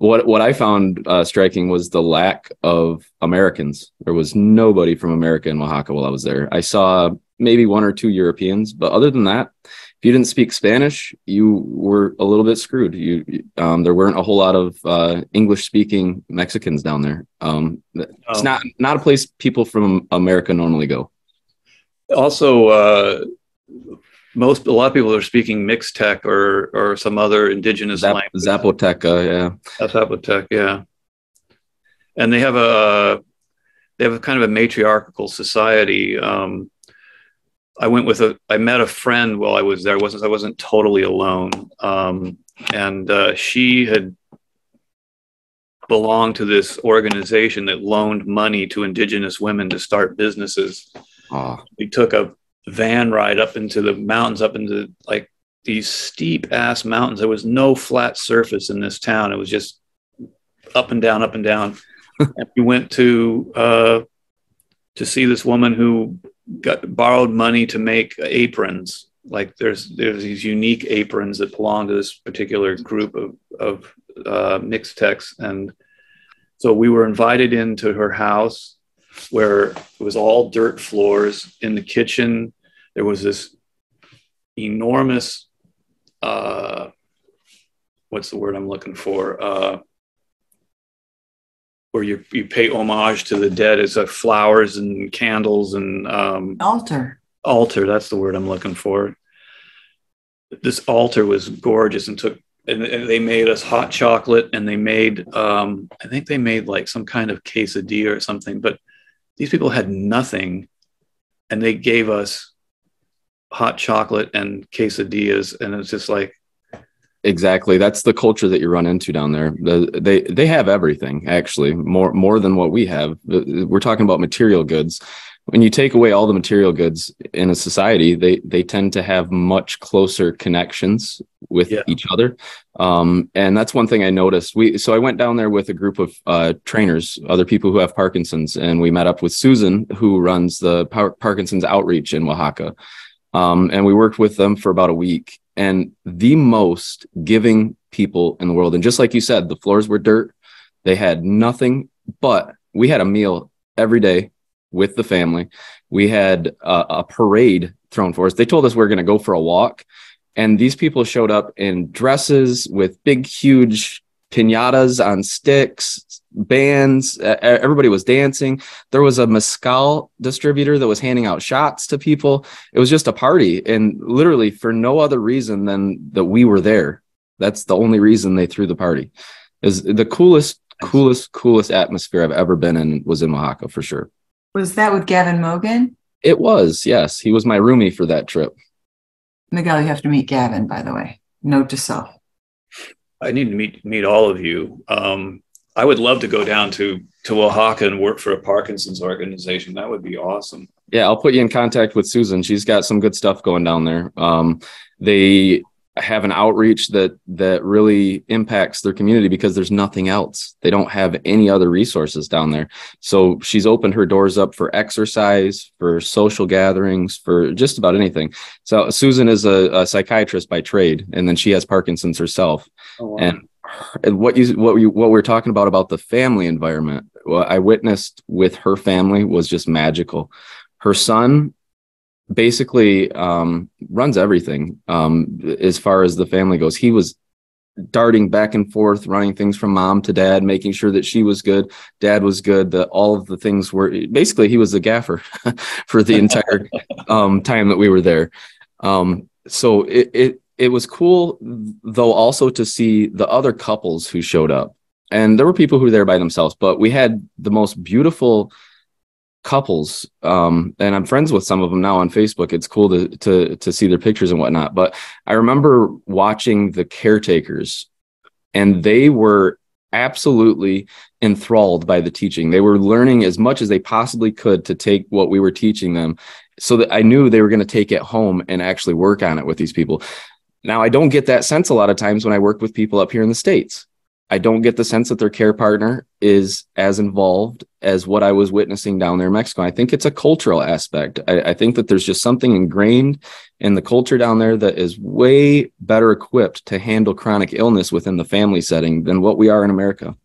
what what I found uh, striking was the lack of Americans. There was nobody from America in Oaxaca while I was there. I saw maybe one or two Europeans, but other than that, if you didn't speak Spanish, you were a little bit screwed. You um, there weren't a whole lot of uh, English speaking Mexicans down there. Um, oh. It's not not a place people from America normally go. Also, uh, most a lot of people are speaking Mixtec or or some other indigenous Zap, language. Zapoteca, yeah. Zapotec, yeah. And they have a they have a kind of a matriarchal society. Um, I went with a I met a friend while I was there. I wasn't I wasn't totally alone. Um, and uh, she had belonged to this organization that loaned money to indigenous women to start businesses. Oh. We took a van ride up into the mountains, up into like these steep ass mountains. There was no flat surface in this town. It was just up and down, up and down. and we went to uh, to see this woman who got borrowed money to make aprons. Like there's there's these unique aprons that belong to this particular group of of uh, Mixtecs, and so we were invited into her house where it was all dirt floors. In the kitchen, there was this enormous, uh, what's the word I'm looking for? Uh, where you, you pay homage to the dead. It's like flowers and candles and um, altar. Altar, that's the word I'm looking for. This altar was gorgeous and took and, they made us hot chocolate and they made um, i think they made like some kind of quesadilla or something but these people had nothing and they gave us hot chocolate and quesadillas and it's just like exactly. That's the culture that you run into down there. The, they they have everything actually more more than what we have. We're talking about material goods when you take away all the material goods in a society, they they tend to have much closer connections with yeah. each other. Um, and that's one thing I noticed. We so I went down there with a group of uh, trainers, other people who have Parkinson's, and we met up with Susan, who runs the Par- Parkinson's outreach in Oaxaca. Um, and we worked with them for about a week. And the most giving people in the world. And just like you said, the floors were dirt. They had nothing, but we had a meal every day with the family. We had a, a parade thrown for us. They told us we were going to go for a walk, and these people showed up in dresses with big, huge pinatas on sticks, bands. Everybody was dancing. There was a mezcal distributor that was handing out shots to people. It was just a party, and literally for no other reason than that we were there. That's the only reason they threw the party. Is the coolest, coolest, coolest atmosphere I've ever been in was in Oaxaca for sure. Was that with Gavin Mogan? It was, yes. He was my roomie for that trip. Miguel, you have to meet Gavin, by the way. Note to self. I need to meet meet all of you. Um, I would love to go down to to Oaxaca and work for a Parkinson's organization. That would be awesome. Yeah, I'll put you in contact with Susan. She's got some good stuff going down there. Um, they have an outreach that that really impacts their community because there's nothing else. They don't have any other resources down there. So she's opened her doors up for exercise, for social gatherings, for just about anything. So Susan is a, a psychiatrist by trade, and then she has Parkinson's herself. Oh, wow. And what you what you what we're talking about about the family environment what i witnessed with her family was just magical her son basically um, runs everything um, as far as the family goes. He was darting back and forth, running things from mom to dad, making sure that she was good, dad was good, that all of the things were basically he was the gaffer for the entire um, time that we were there. Um, so it, it it was cool though also to see the other couples who showed up. And there were people who were there by themselves, but we had the most beautiful couples um, and i'm friends with some of them now on facebook. It's cool to to to see their pictures and whatnot but i remember watching the caretakers and they were absolutely enthralled by the teaching. They were learning as much as they possibly could to take what we were teaching them so that i knew they were going to take it home and actually work on it with these people. Now i don't get that sense a lot of times when i work with people up here in the states I don't get the sense that their care partner is as involved as what I was witnessing down there in Mexico. I think it's a cultural aspect. I, I, think that there's just something ingrained in the culture down there that is way better equipped to handle chronic illness within the family setting than what we are in America.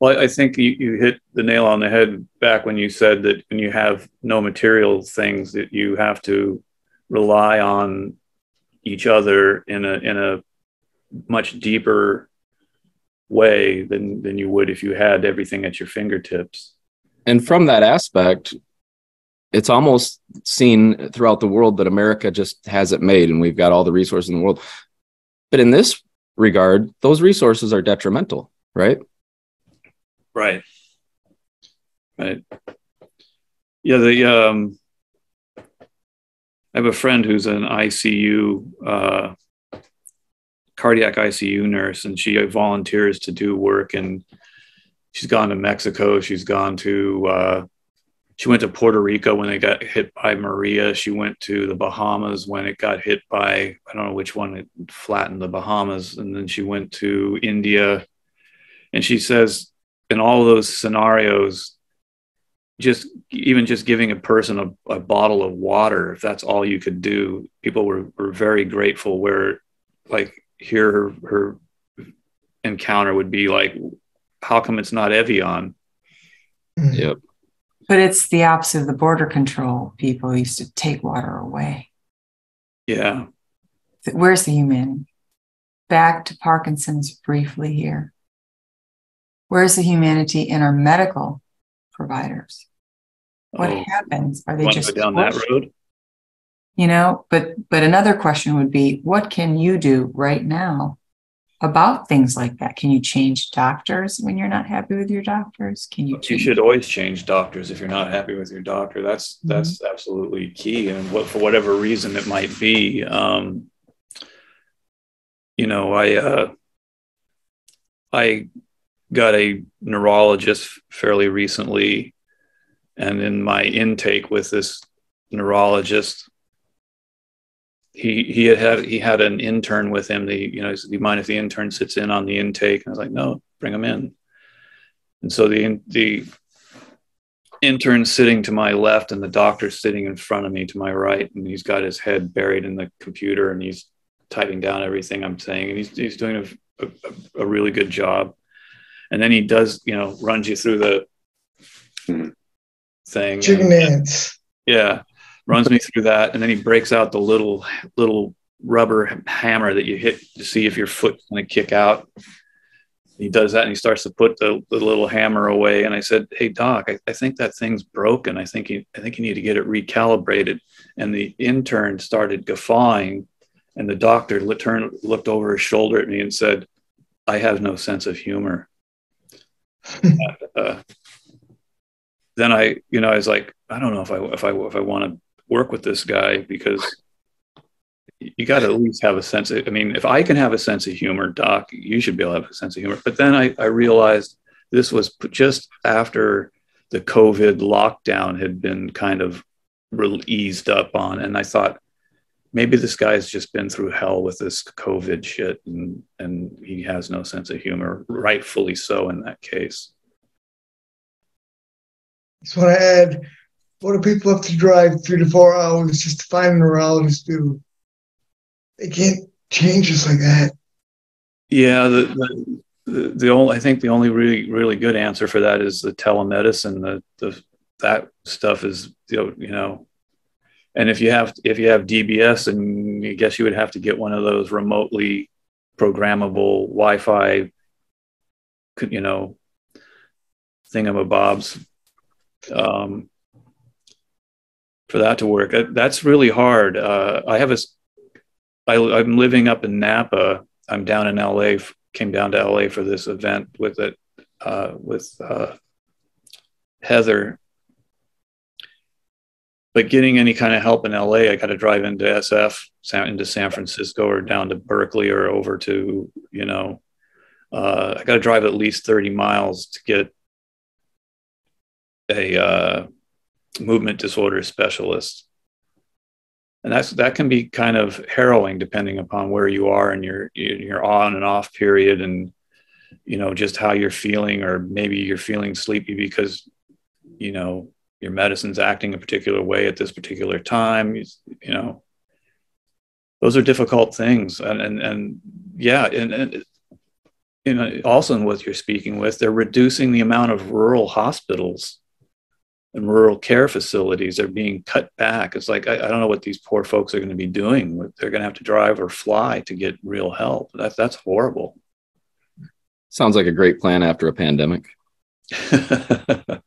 Well, I think you, you hit the nail on the head back when you said that when you have no material things that you have to rely on each other in a in a much deeper way than than you would if you had everything at your fingertips. And from that aspect, it's almost seen throughout the world that America just has it made and we've got all the resources in the world. But in this regard, those resources are detrimental, right? Right. Right. Yeah, the um I have a friend who's an ICU uh cardiac ICU nurse, and she volunteers to do work. And she's gone to Mexico. She's gone to. Uh, she went to Puerto Rico when they got hit by Maria. She went to the Bahamas when it got hit by I don't know which one it flattened the Bahamas, and then she went to India. And she says in all those scenarios, just even just giving a person a, a, bottle of water, if that's all you could do, people were, were very grateful. Where like here her, her encounter would be like, how come it's not Evian? Mm-hmm. Yep. But it's the opposite of the border control. People used to take water away. Yeah. Where's the humanity? Back to Parkinson's briefly here. Where's the humanity in our medical providers? What oh, happens? Are they just down that road? You know? But but another question would be what can you do right now about things like that? Can you change doctors when you're not happy with your doctors? Can you change- you should always change doctors if you're not happy with your doctor. That's mm-hmm. that's absolutely key and what for whatever reason it might be um you know i uh i got a neurologist fairly recently and in my intake with this neurologist he he had, had he had an intern with him. The you know, do you mind if the intern sits in on the intake? And I was like, no, bring him in. And so the the intern sitting to my left and the doctor sitting in front of me to my right, and he's got his head buried in the computer and he's typing down everything I'm saying, and he's he's doing a, a, a really good job. And then he does, you know, runs you through the hmm. thing. Chicken and-. Yeah, runs me through that, and then he breaks out the little little rubber hammer that you hit to see if your foot's going to kick out. He does that, and he starts to put the, the little hammer away. And I said, "Hey, Doc, I, I think that thing's broken. I think you, I think you need to get it recalibrated." And the intern started guffawing, and the doctor turned, looked over his shoulder at me and said, "I have no sense of humor." uh, then I, you know, I was like, I don't know if I if I if I want to work with this guy because you got to at least have a sense of. I mean, if I can have a sense of humor, Doc, you should be able to have a sense of humor. But then I I realized this was just after the COVID lockdown had been kind of eased up on, and I thought maybe this guy's just been through hell with this COVID shit, and and he has no sense of humor, rightfully so in that case. Just want to add, what do people have to drive three to four hours just to find a neurologist do? They can't change us like that. Yeah, the, the the only I think the only really really good answer for that is the telemedicine. The the that stuff is you know, you know and if you have if you have DBS, and I guess you would have to get one of those remotely programmable Wi-Fi, you know, thingamabobs um, for that to work. That- That's really hard. Uh, I have a I, I'm living up in Napa. I'm down in LA. Came down to LA for this event with it uh, with uh, Heather. But getting any kind of help in LA, I got to drive into SF, San, into San Francisco, or down to Berkeley, or over to you know. Uh, I got to drive at least 30 miles to get a uh, movement disorder specialist. And that's that can be kind of harrowing depending upon where you are in your in your on and off period and you know just how you're feeling or maybe you're feeling sleepy because you know your medicine's acting a particular way at this particular time you, you know. Those are difficult things and and, and yeah and, and you know also in what you're speaking with they're reducing the amount of rural hospitals and rural care facilities are being cut back. It's like I, I don't know what these poor folks are going to be doing. They're going to have to drive or fly to get real help. That's that's horrible. Sounds like a great plan after a pandemic.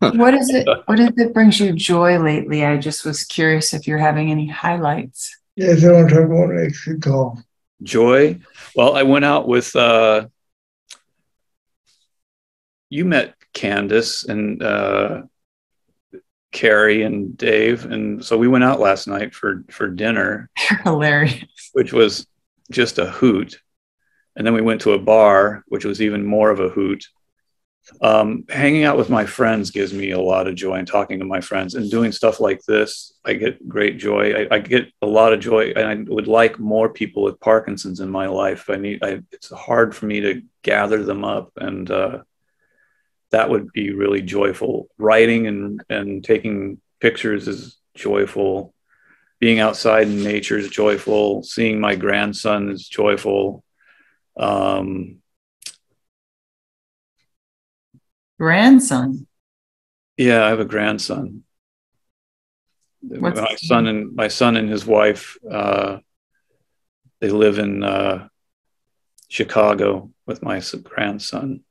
What is it? What is it brings you joy lately? I just was curious if you're having any highlights. Yeah, if they want to talk about it, good call. Joy. Well, I went out with. Uh, you met Candace and uh, Carrie and Dave, and so we went out last night for for dinner. Hilarious. which was just a hoot. And then we went to a bar, which was even more of a hoot. Um, hanging out with my friends gives me a lot of joy, and talking to my friends and doing stuff like this, I get great joy. I, I get a lot of joy, and I would like more people with Parkinson's in my life. I need. I, it's hard for me to gather them up, and uh, that would be really joyful. Writing and and taking pictures is joyful being outside in nature is joyful. Seeing my grandson is joyful. Um, Grandson. yeah, I have a grandson. What's my son and my son and his wife. Uh, they live in uh, Chicago with my grandson.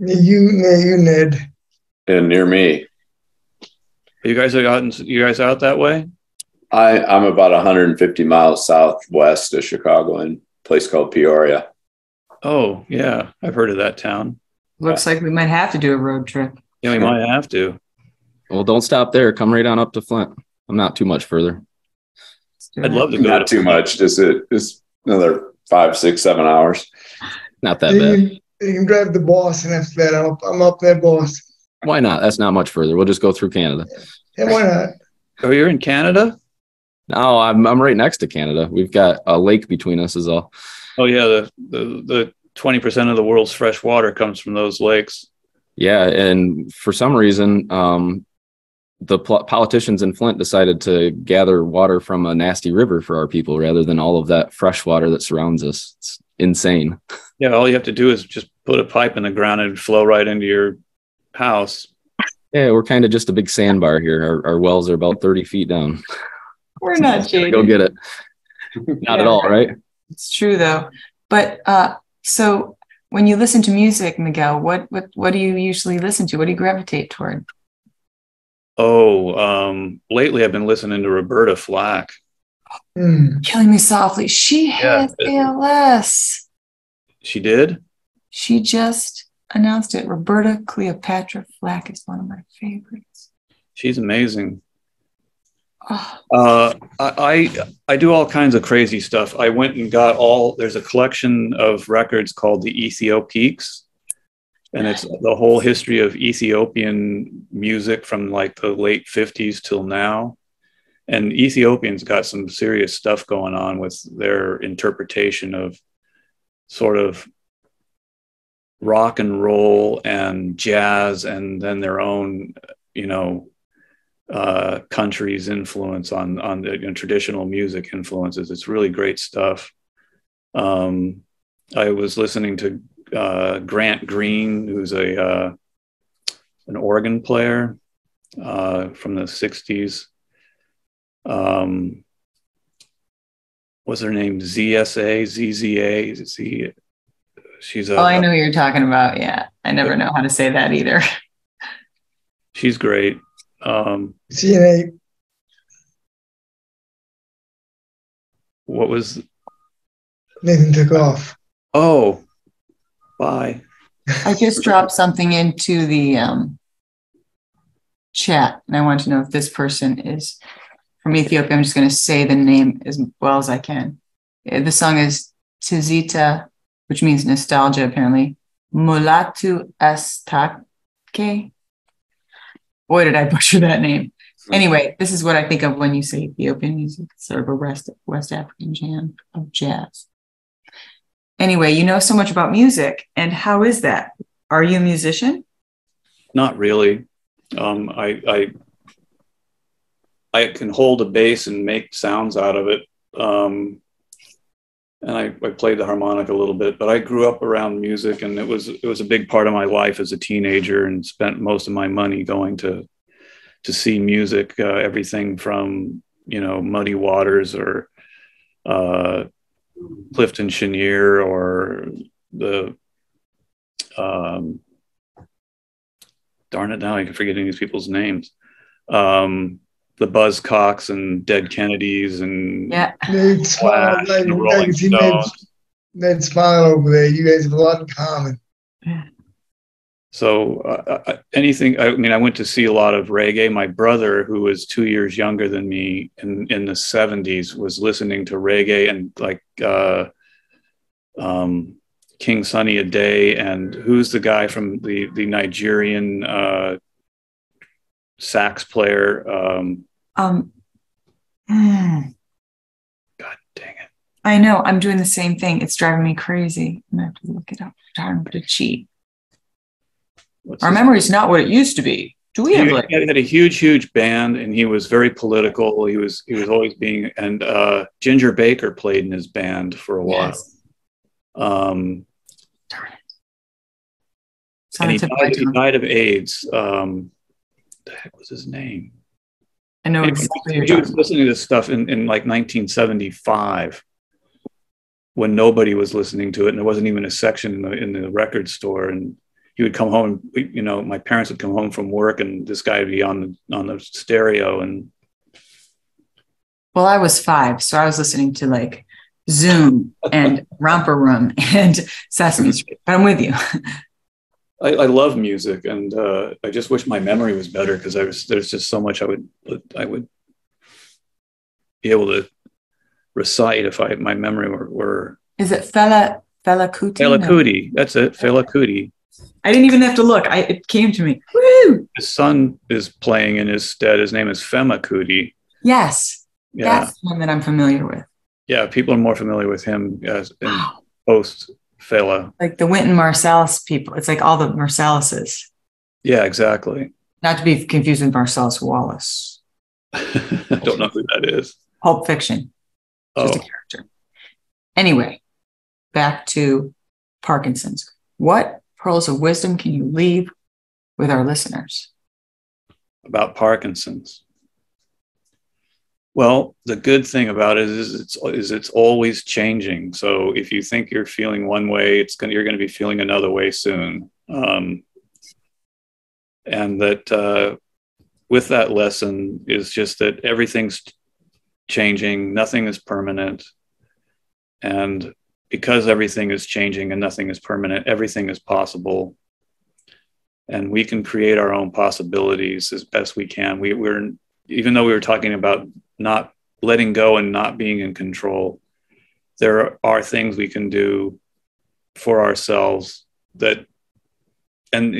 Near you, near you, Ned. And near me, You guys are out. In, you guys out that way? I, I'm about 150 miles southwest of Chicago in a place called Peoria. Oh, yeah, I've heard of that town. Looks like we might have to do a road trip. Yeah, we might have to. Well, don't stop there. Come right on up to Flint. I'm not too much further. I'd love to go. Not to too much, just a, just another five, six, seven hours. Not that bad. Can, you can drive to Boston after that. I'm up, I'm up there, Boston. Why not? That's not much further. We'll just go through Canada. Yeah, why not? Oh, you're in Canada? No, I'm I'm right next to Canada. We've got a lake between us, is all. Oh, yeah. The the the twenty percent of the world's fresh water comes from those lakes. Yeah, and for some reason, um, the pol- politicians in Flint decided to gather water from a nasty river for our people rather than all of that fresh water that surrounds us. It's insane. Yeah, all you have to do is just put a pipe in the ground and flow right into your house. Yeah, we're kind of just a big sandbar here. Our, our wells are about 30 feet down. We're not Gotta. Go get it. Not at all, right? It's true though. But uh, so when you listen to music, Miguel, what what what do you usually listen to? What do you gravitate toward? Oh, um, lately I've been listening to Roberta Flack. Mm. Killing Me Softly. She Yeah. has ALS. She did? She just announced it. Roberta Cleopatra Flack is one of my favorites. She's amazing. Oh, Uh, I, I I do all kinds of crazy stuff. I went and got all. There's a collection of records called the Ethiopiques, and it's the whole history of Ethiopian music from like the late 50s till now. And Ethiopians got some serious stuff going on with their interpretation of sort of rock and roll and jazz, and then their own, you know, uh, country's influence on on the you know, traditional music influences. It's really great stuff. Um, I was listening to uh, Grant Green, who's a uh, an organ player uh, from the '60s. Um, what's her name? ZSA, ZZA, Z. She's a. oh, I know who you're talking about. Yeah. I never know how to say that either. She's great. Um, CNA. what was? Nathan took off. Oh, bye. I just dropped something into the um, chat and I want to know if this person is from Ethiopia. I'm just going to say the name as well as I can. Uh, The song is Tizita, which means nostalgia, apparently. Mulatu Astake. Boy, did I butcher that name. Anyway, this is what I think of when you say Ethiopian music, sort of a West, West African jam of jazz. Anyway, you know so much about music, and how is that? Are you a musician? Not really. Um, I, I I can hold a bass and make sounds out of it. Um, and I, I played the harmonica a little bit, but I grew up around music, and it was it was a big part of my life as a teenager, and spent most of my money going to to see music. Uh, everything from you know Muddy Waters or uh, Clifton Chenier or the um, darn it now I'm forgetting these people's names. Um, the Buzzcocks and Dead Kennedys and Yeah. Nate Smile. Flash Like, and the Rolling can see Nate, Stones. Nate Smile over there. You guys have a lot in common. So uh, uh, anything, I mean, I went to see a lot of reggae. My brother, who was two years younger than me in, in the 70s, was listening to reggae and like uh, um, King Sunny Adé. And who's the guy from the, the Nigerian uh, sax player? Um, Um, hmm, God dang it. I know. I'm doing the same thing. It's driving me crazy. I'm gonna have to look it up. Time to cheat. What's Our memory is not what it used to be. Do we have he like? had had a huge, huge band, and he was very political. He was he was always being and uh, Ginger Baker played in his band for a while. Yes. Um, Darn it. It's and he tip of my died, he died of AIDS. Um, the heck was his name? I know exactly he was listening to this stuff in, in like 1975 when nobody was listening to it, and there wasn't even a section in the in the record store. And he would come home. and, You know, my parents would come home from work, and this guy would be on the on the stereo, and Well, I was five, so I was listening to like Zoom and Romper Room and Sesame Street. But I'm with you. I, I love music, and uh, I just wish my memory was better because I was there's just so much I would I would be able to recite if I my memory were, were Is it Fela Fela Kuti? Fela. Kuti. That's it, Fela Kuti. I didn't even have to look. I it came to me. Woo! His son is playing in his stead. His name is Femi Kuti. Yes, Yeah, that's one that I'm familiar with. yeah. People are more familiar with him as in Wow. post Fela. Like the Wynton Marsalis people. It's like all the Marsalises. Yeah, exactly. Not to be confused with Marcellus Wallace. I don't know who that is. Pulp Fiction. Just Oh, a character. Anyway, back to Parkinson's. What pearls of wisdom can you leave with our listeners? about Parkinson's. Well, the good thing about it is it's is it's always changing. So if you think you're feeling one way, it's going you're going to be feeling another way soon. Um, and that uh, with that lesson is just that everything's changing, nothing is permanent, and because everything is changing and nothing is permanent, everything is possible. And we can create our own possibilities as best we can. We, we're even though we were talking about not letting go and not being in control, there are things we can do for ourselves that, and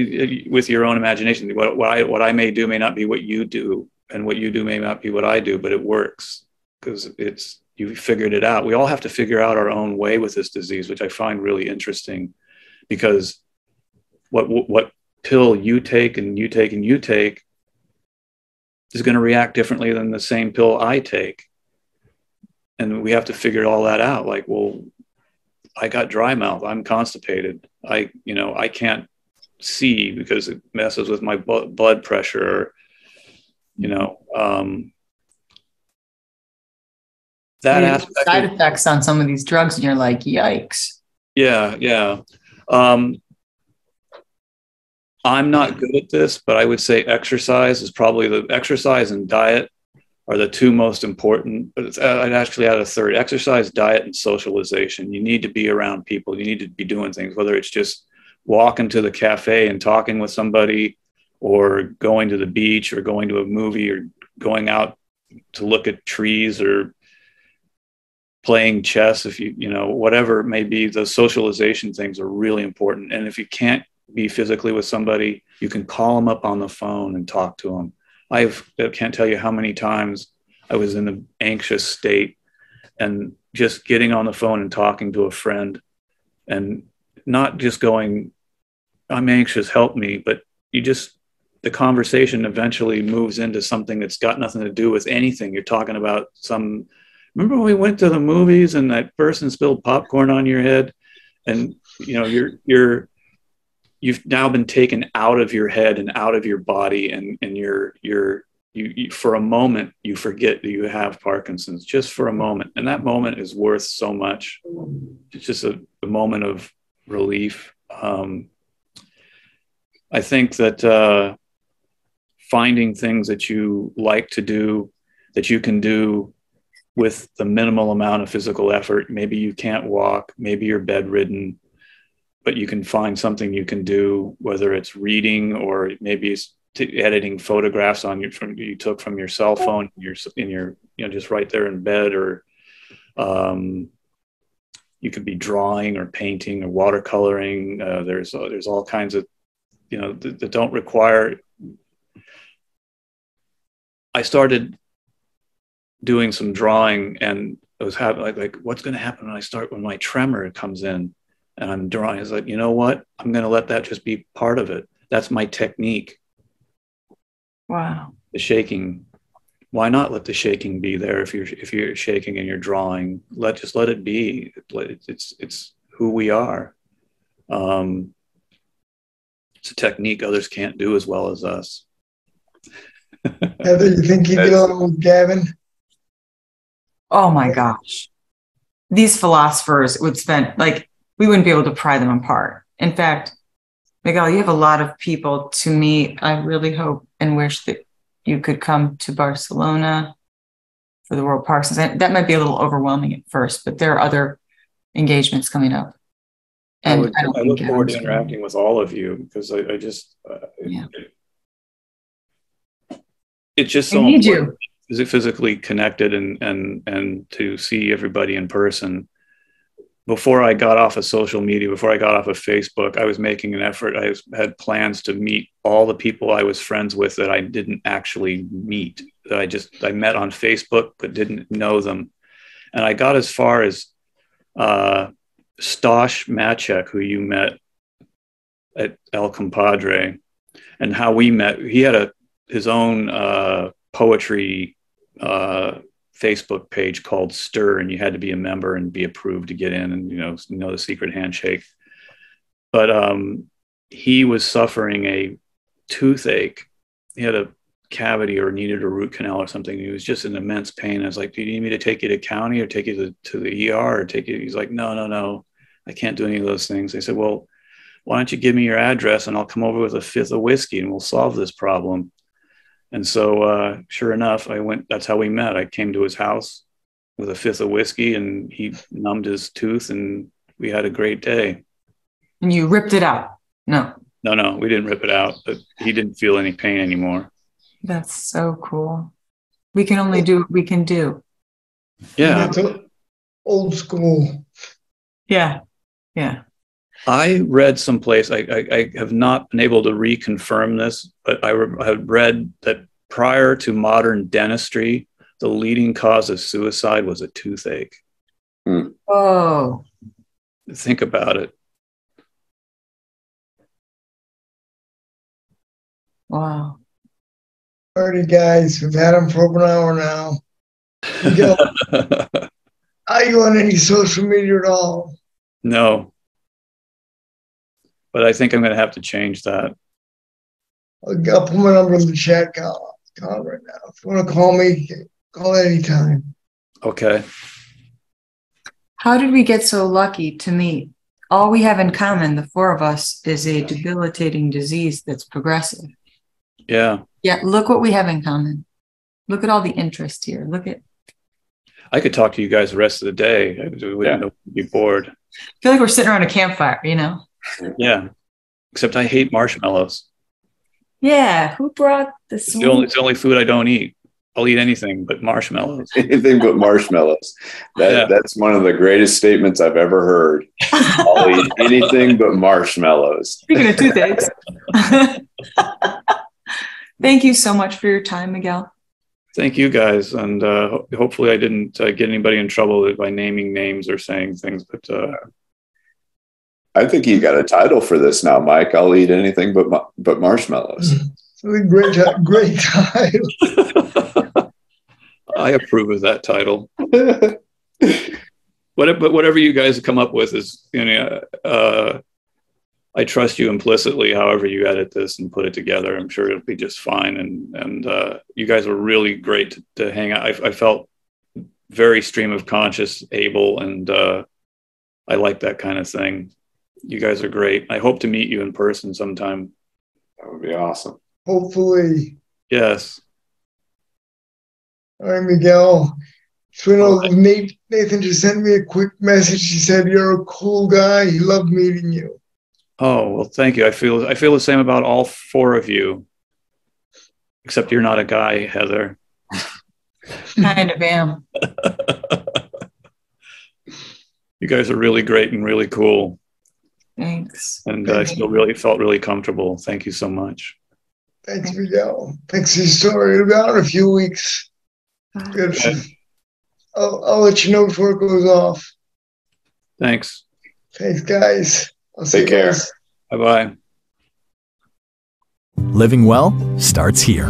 with your own imagination, what, what, I, what I may do may not be what you do, and what you do may not be what I do, but it works because it's you figured it out. We all have to figure out our own way with this disease, which I find really interesting because what what pill you take and you take and you take is going to react differently than the same pill I take. And we have to figure all that out. Like, well, I got dry mouth. I'm constipated. I, you know, I can't see because it messes with my blood pressure. You know, um, that aspect side of, effects on some of these drugs, and you're like, yikes. Yeah, yeah. Um, I'm not good at this, but I would say exercise is probably the exercise and diet are the two most important. But I'd uh, actually add a third: exercise, diet, and socialization. You need to be around people. You need to be doing things, whether it's just walking to the cafe and talking with somebody, or going to the beach, or going to a movie, or going out to look at trees, or playing chess. If you you know whatever it may be, those socialization things are really important. And if you can't be physically with somebody, you can call them up on the phone and talk to them. I've, I can't tell you how many times I was in an anxious state and just getting on the phone and talking to a friend and not just going, I'm anxious, help me, but you just, the conversation eventually moves into something that's got nothing to do with anything. You're talking about some, remember when we went to the movies and that person spilled popcorn on your head and, you know, you're, you're, you've now been taken out of your head and out of your body and and you're you, you, for a moment you forget that you have parkinson's just for a moment. And that moment is worth so much. It's just a, a moment of relief. Um, i think that uh, finding things that you like to do that you can do with the minimal amount of physical effort maybe you can't walk maybe you're bedridden but you can find something you can do, whether it's reading or maybe it's t- editing photographs on your from you took from your cell phone, in your in your you know just right there in bed, or um, you could be drawing or painting or watercoloring. Uh, there's uh, there's all kinds of you know that, that don't require. I started doing some drawing and I was having like, like what's going to happen when I start when my tremor comes in and I'm drawing. It's like, you know what? I'm going to let that just be part of it. That's my technique. Wow. The shaking. Why not let the shaking be there if you're if you're shaking and you're drawing? Let just let it be. It's it's who we are. Um, it's a technique others can't do as well as us. Heather, you think you get along with Gavin? Oh my gosh. These philosophers would spend like we wouldn't be able to pry them apart. In fact, Miguel, you have a lot of people to meet. I really hope and wish that you could come to Barcelona for the World Parks. That might be a little overwhelming at first, but there are other engagements coming up. And I, would, I, I look forward to interacting with all of you because I, I just, uh, yeah. It, it's just so need important. you. Is it physically connected and and and to see everybody in person? Before I got off of social media, before I got off of Facebook, I was making an effort. I was, had plans to meet all the people I was friends with that I didn't actually meet, that I just I met on Facebook but didn't know them. And I got as far as uh, Stosh Machek, who you met at El Compadre, and how we met. He had a his own uh, poetry uh, Facebook page called Stir, and you had to be a member and be approved to get in, and you know know the secret handshake. But um, he was suffering a toothache. He had a cavity or needed a root canal or something. He was just in immense pain. I was like, "Do you need me to take you to county or take you to, to the ER or take you?" He's like, "No, no, no, I can't do any of those things." I said, "Well, why don't you give me your address and I'll come over with a fifth of whiskey and we'll solve this problem." And so, uh, sure enough, I went. That's how we met. I came to his house with a fifth of whiskey, and he numbed his tooth, and we had a great day. And you ripped it out. No. No, no, we didn't rip it out, but he didn't feel any pain anymore. That's so cool. We can only do what we can do. Yeah. That's old school. Yeah. Yeah. I read someplace, I, I, I have not been able to reconfirm this, but I re- had read that prior to modern dentistry, the leading cause of suicide was a toothache. Oh, Think about it. wow. Alrighty, guys, we've had them for over an hour now. Are you on any social media at all? no. But I think I'm going to have to change that. I'll, I'll put my number in the chat call, call right now. If you want to call me, call anytime. Okay. How did we get so lucky to meet? All we have in common, the four of us, is a debilitating disease that's progressive. Yeah. Yeah, look what we have in common. Look at all the interest here. Look at, I could talk to you guys the rest of the day. We wouldn't Yeah. be bored. I feel like we're sitting around a campfire, you know? Yeah. Except I hate marshmallows. Yeah, who brought the It's the only, it's the only food I don't eat. I'll eat anything but marshmallows. Anything but marshmallows. That, Yeah. That's one of the greatest statements I've ever heard. I'll eat anything but marshmallows. Speaking of toothaches. Thank you so much for your time, Miguel. Thank you guys. And uh, hopefully I didn't uh, get anybody in trouble by naming names or saying things. But uh, I think you got a title for this now, Mike. I'll eat anything but ma- but marshmallows. Great, ti- great time. I approve of that title. What, but whatever you guys come up with is, you know, uh, I trust you implicitly. However you edit this and put it together, I'm sure it'll be just fine. And and uh, you guys were really great to, to hang out. I, I felt very stream of conscious, able, and uh, I like that kind of thing. You guys are great. I hope to meet you in person sometime. That would be awesome. Hopefully. Yes. All right, Miguel. So, you know, Nate, Nathan just sent me a quick message. He said, You're a cool guy. He loved meeting you. Oh well, thank you. I feel I feel the same about all four of you, except you're not a guy, Heather. Kind of am. You guys are really great and really cool, Thanks. and uh, I Thank still really felt really comfortable. Thank you so much. Thanks, Miguel. Thanks for your story. It'll be out in a few weeks. Good. Okay. I'll, I'll let you know before it goes off. Thanks. Thanks, guys. I'll see Take you care. Bye bye. Living well starts here.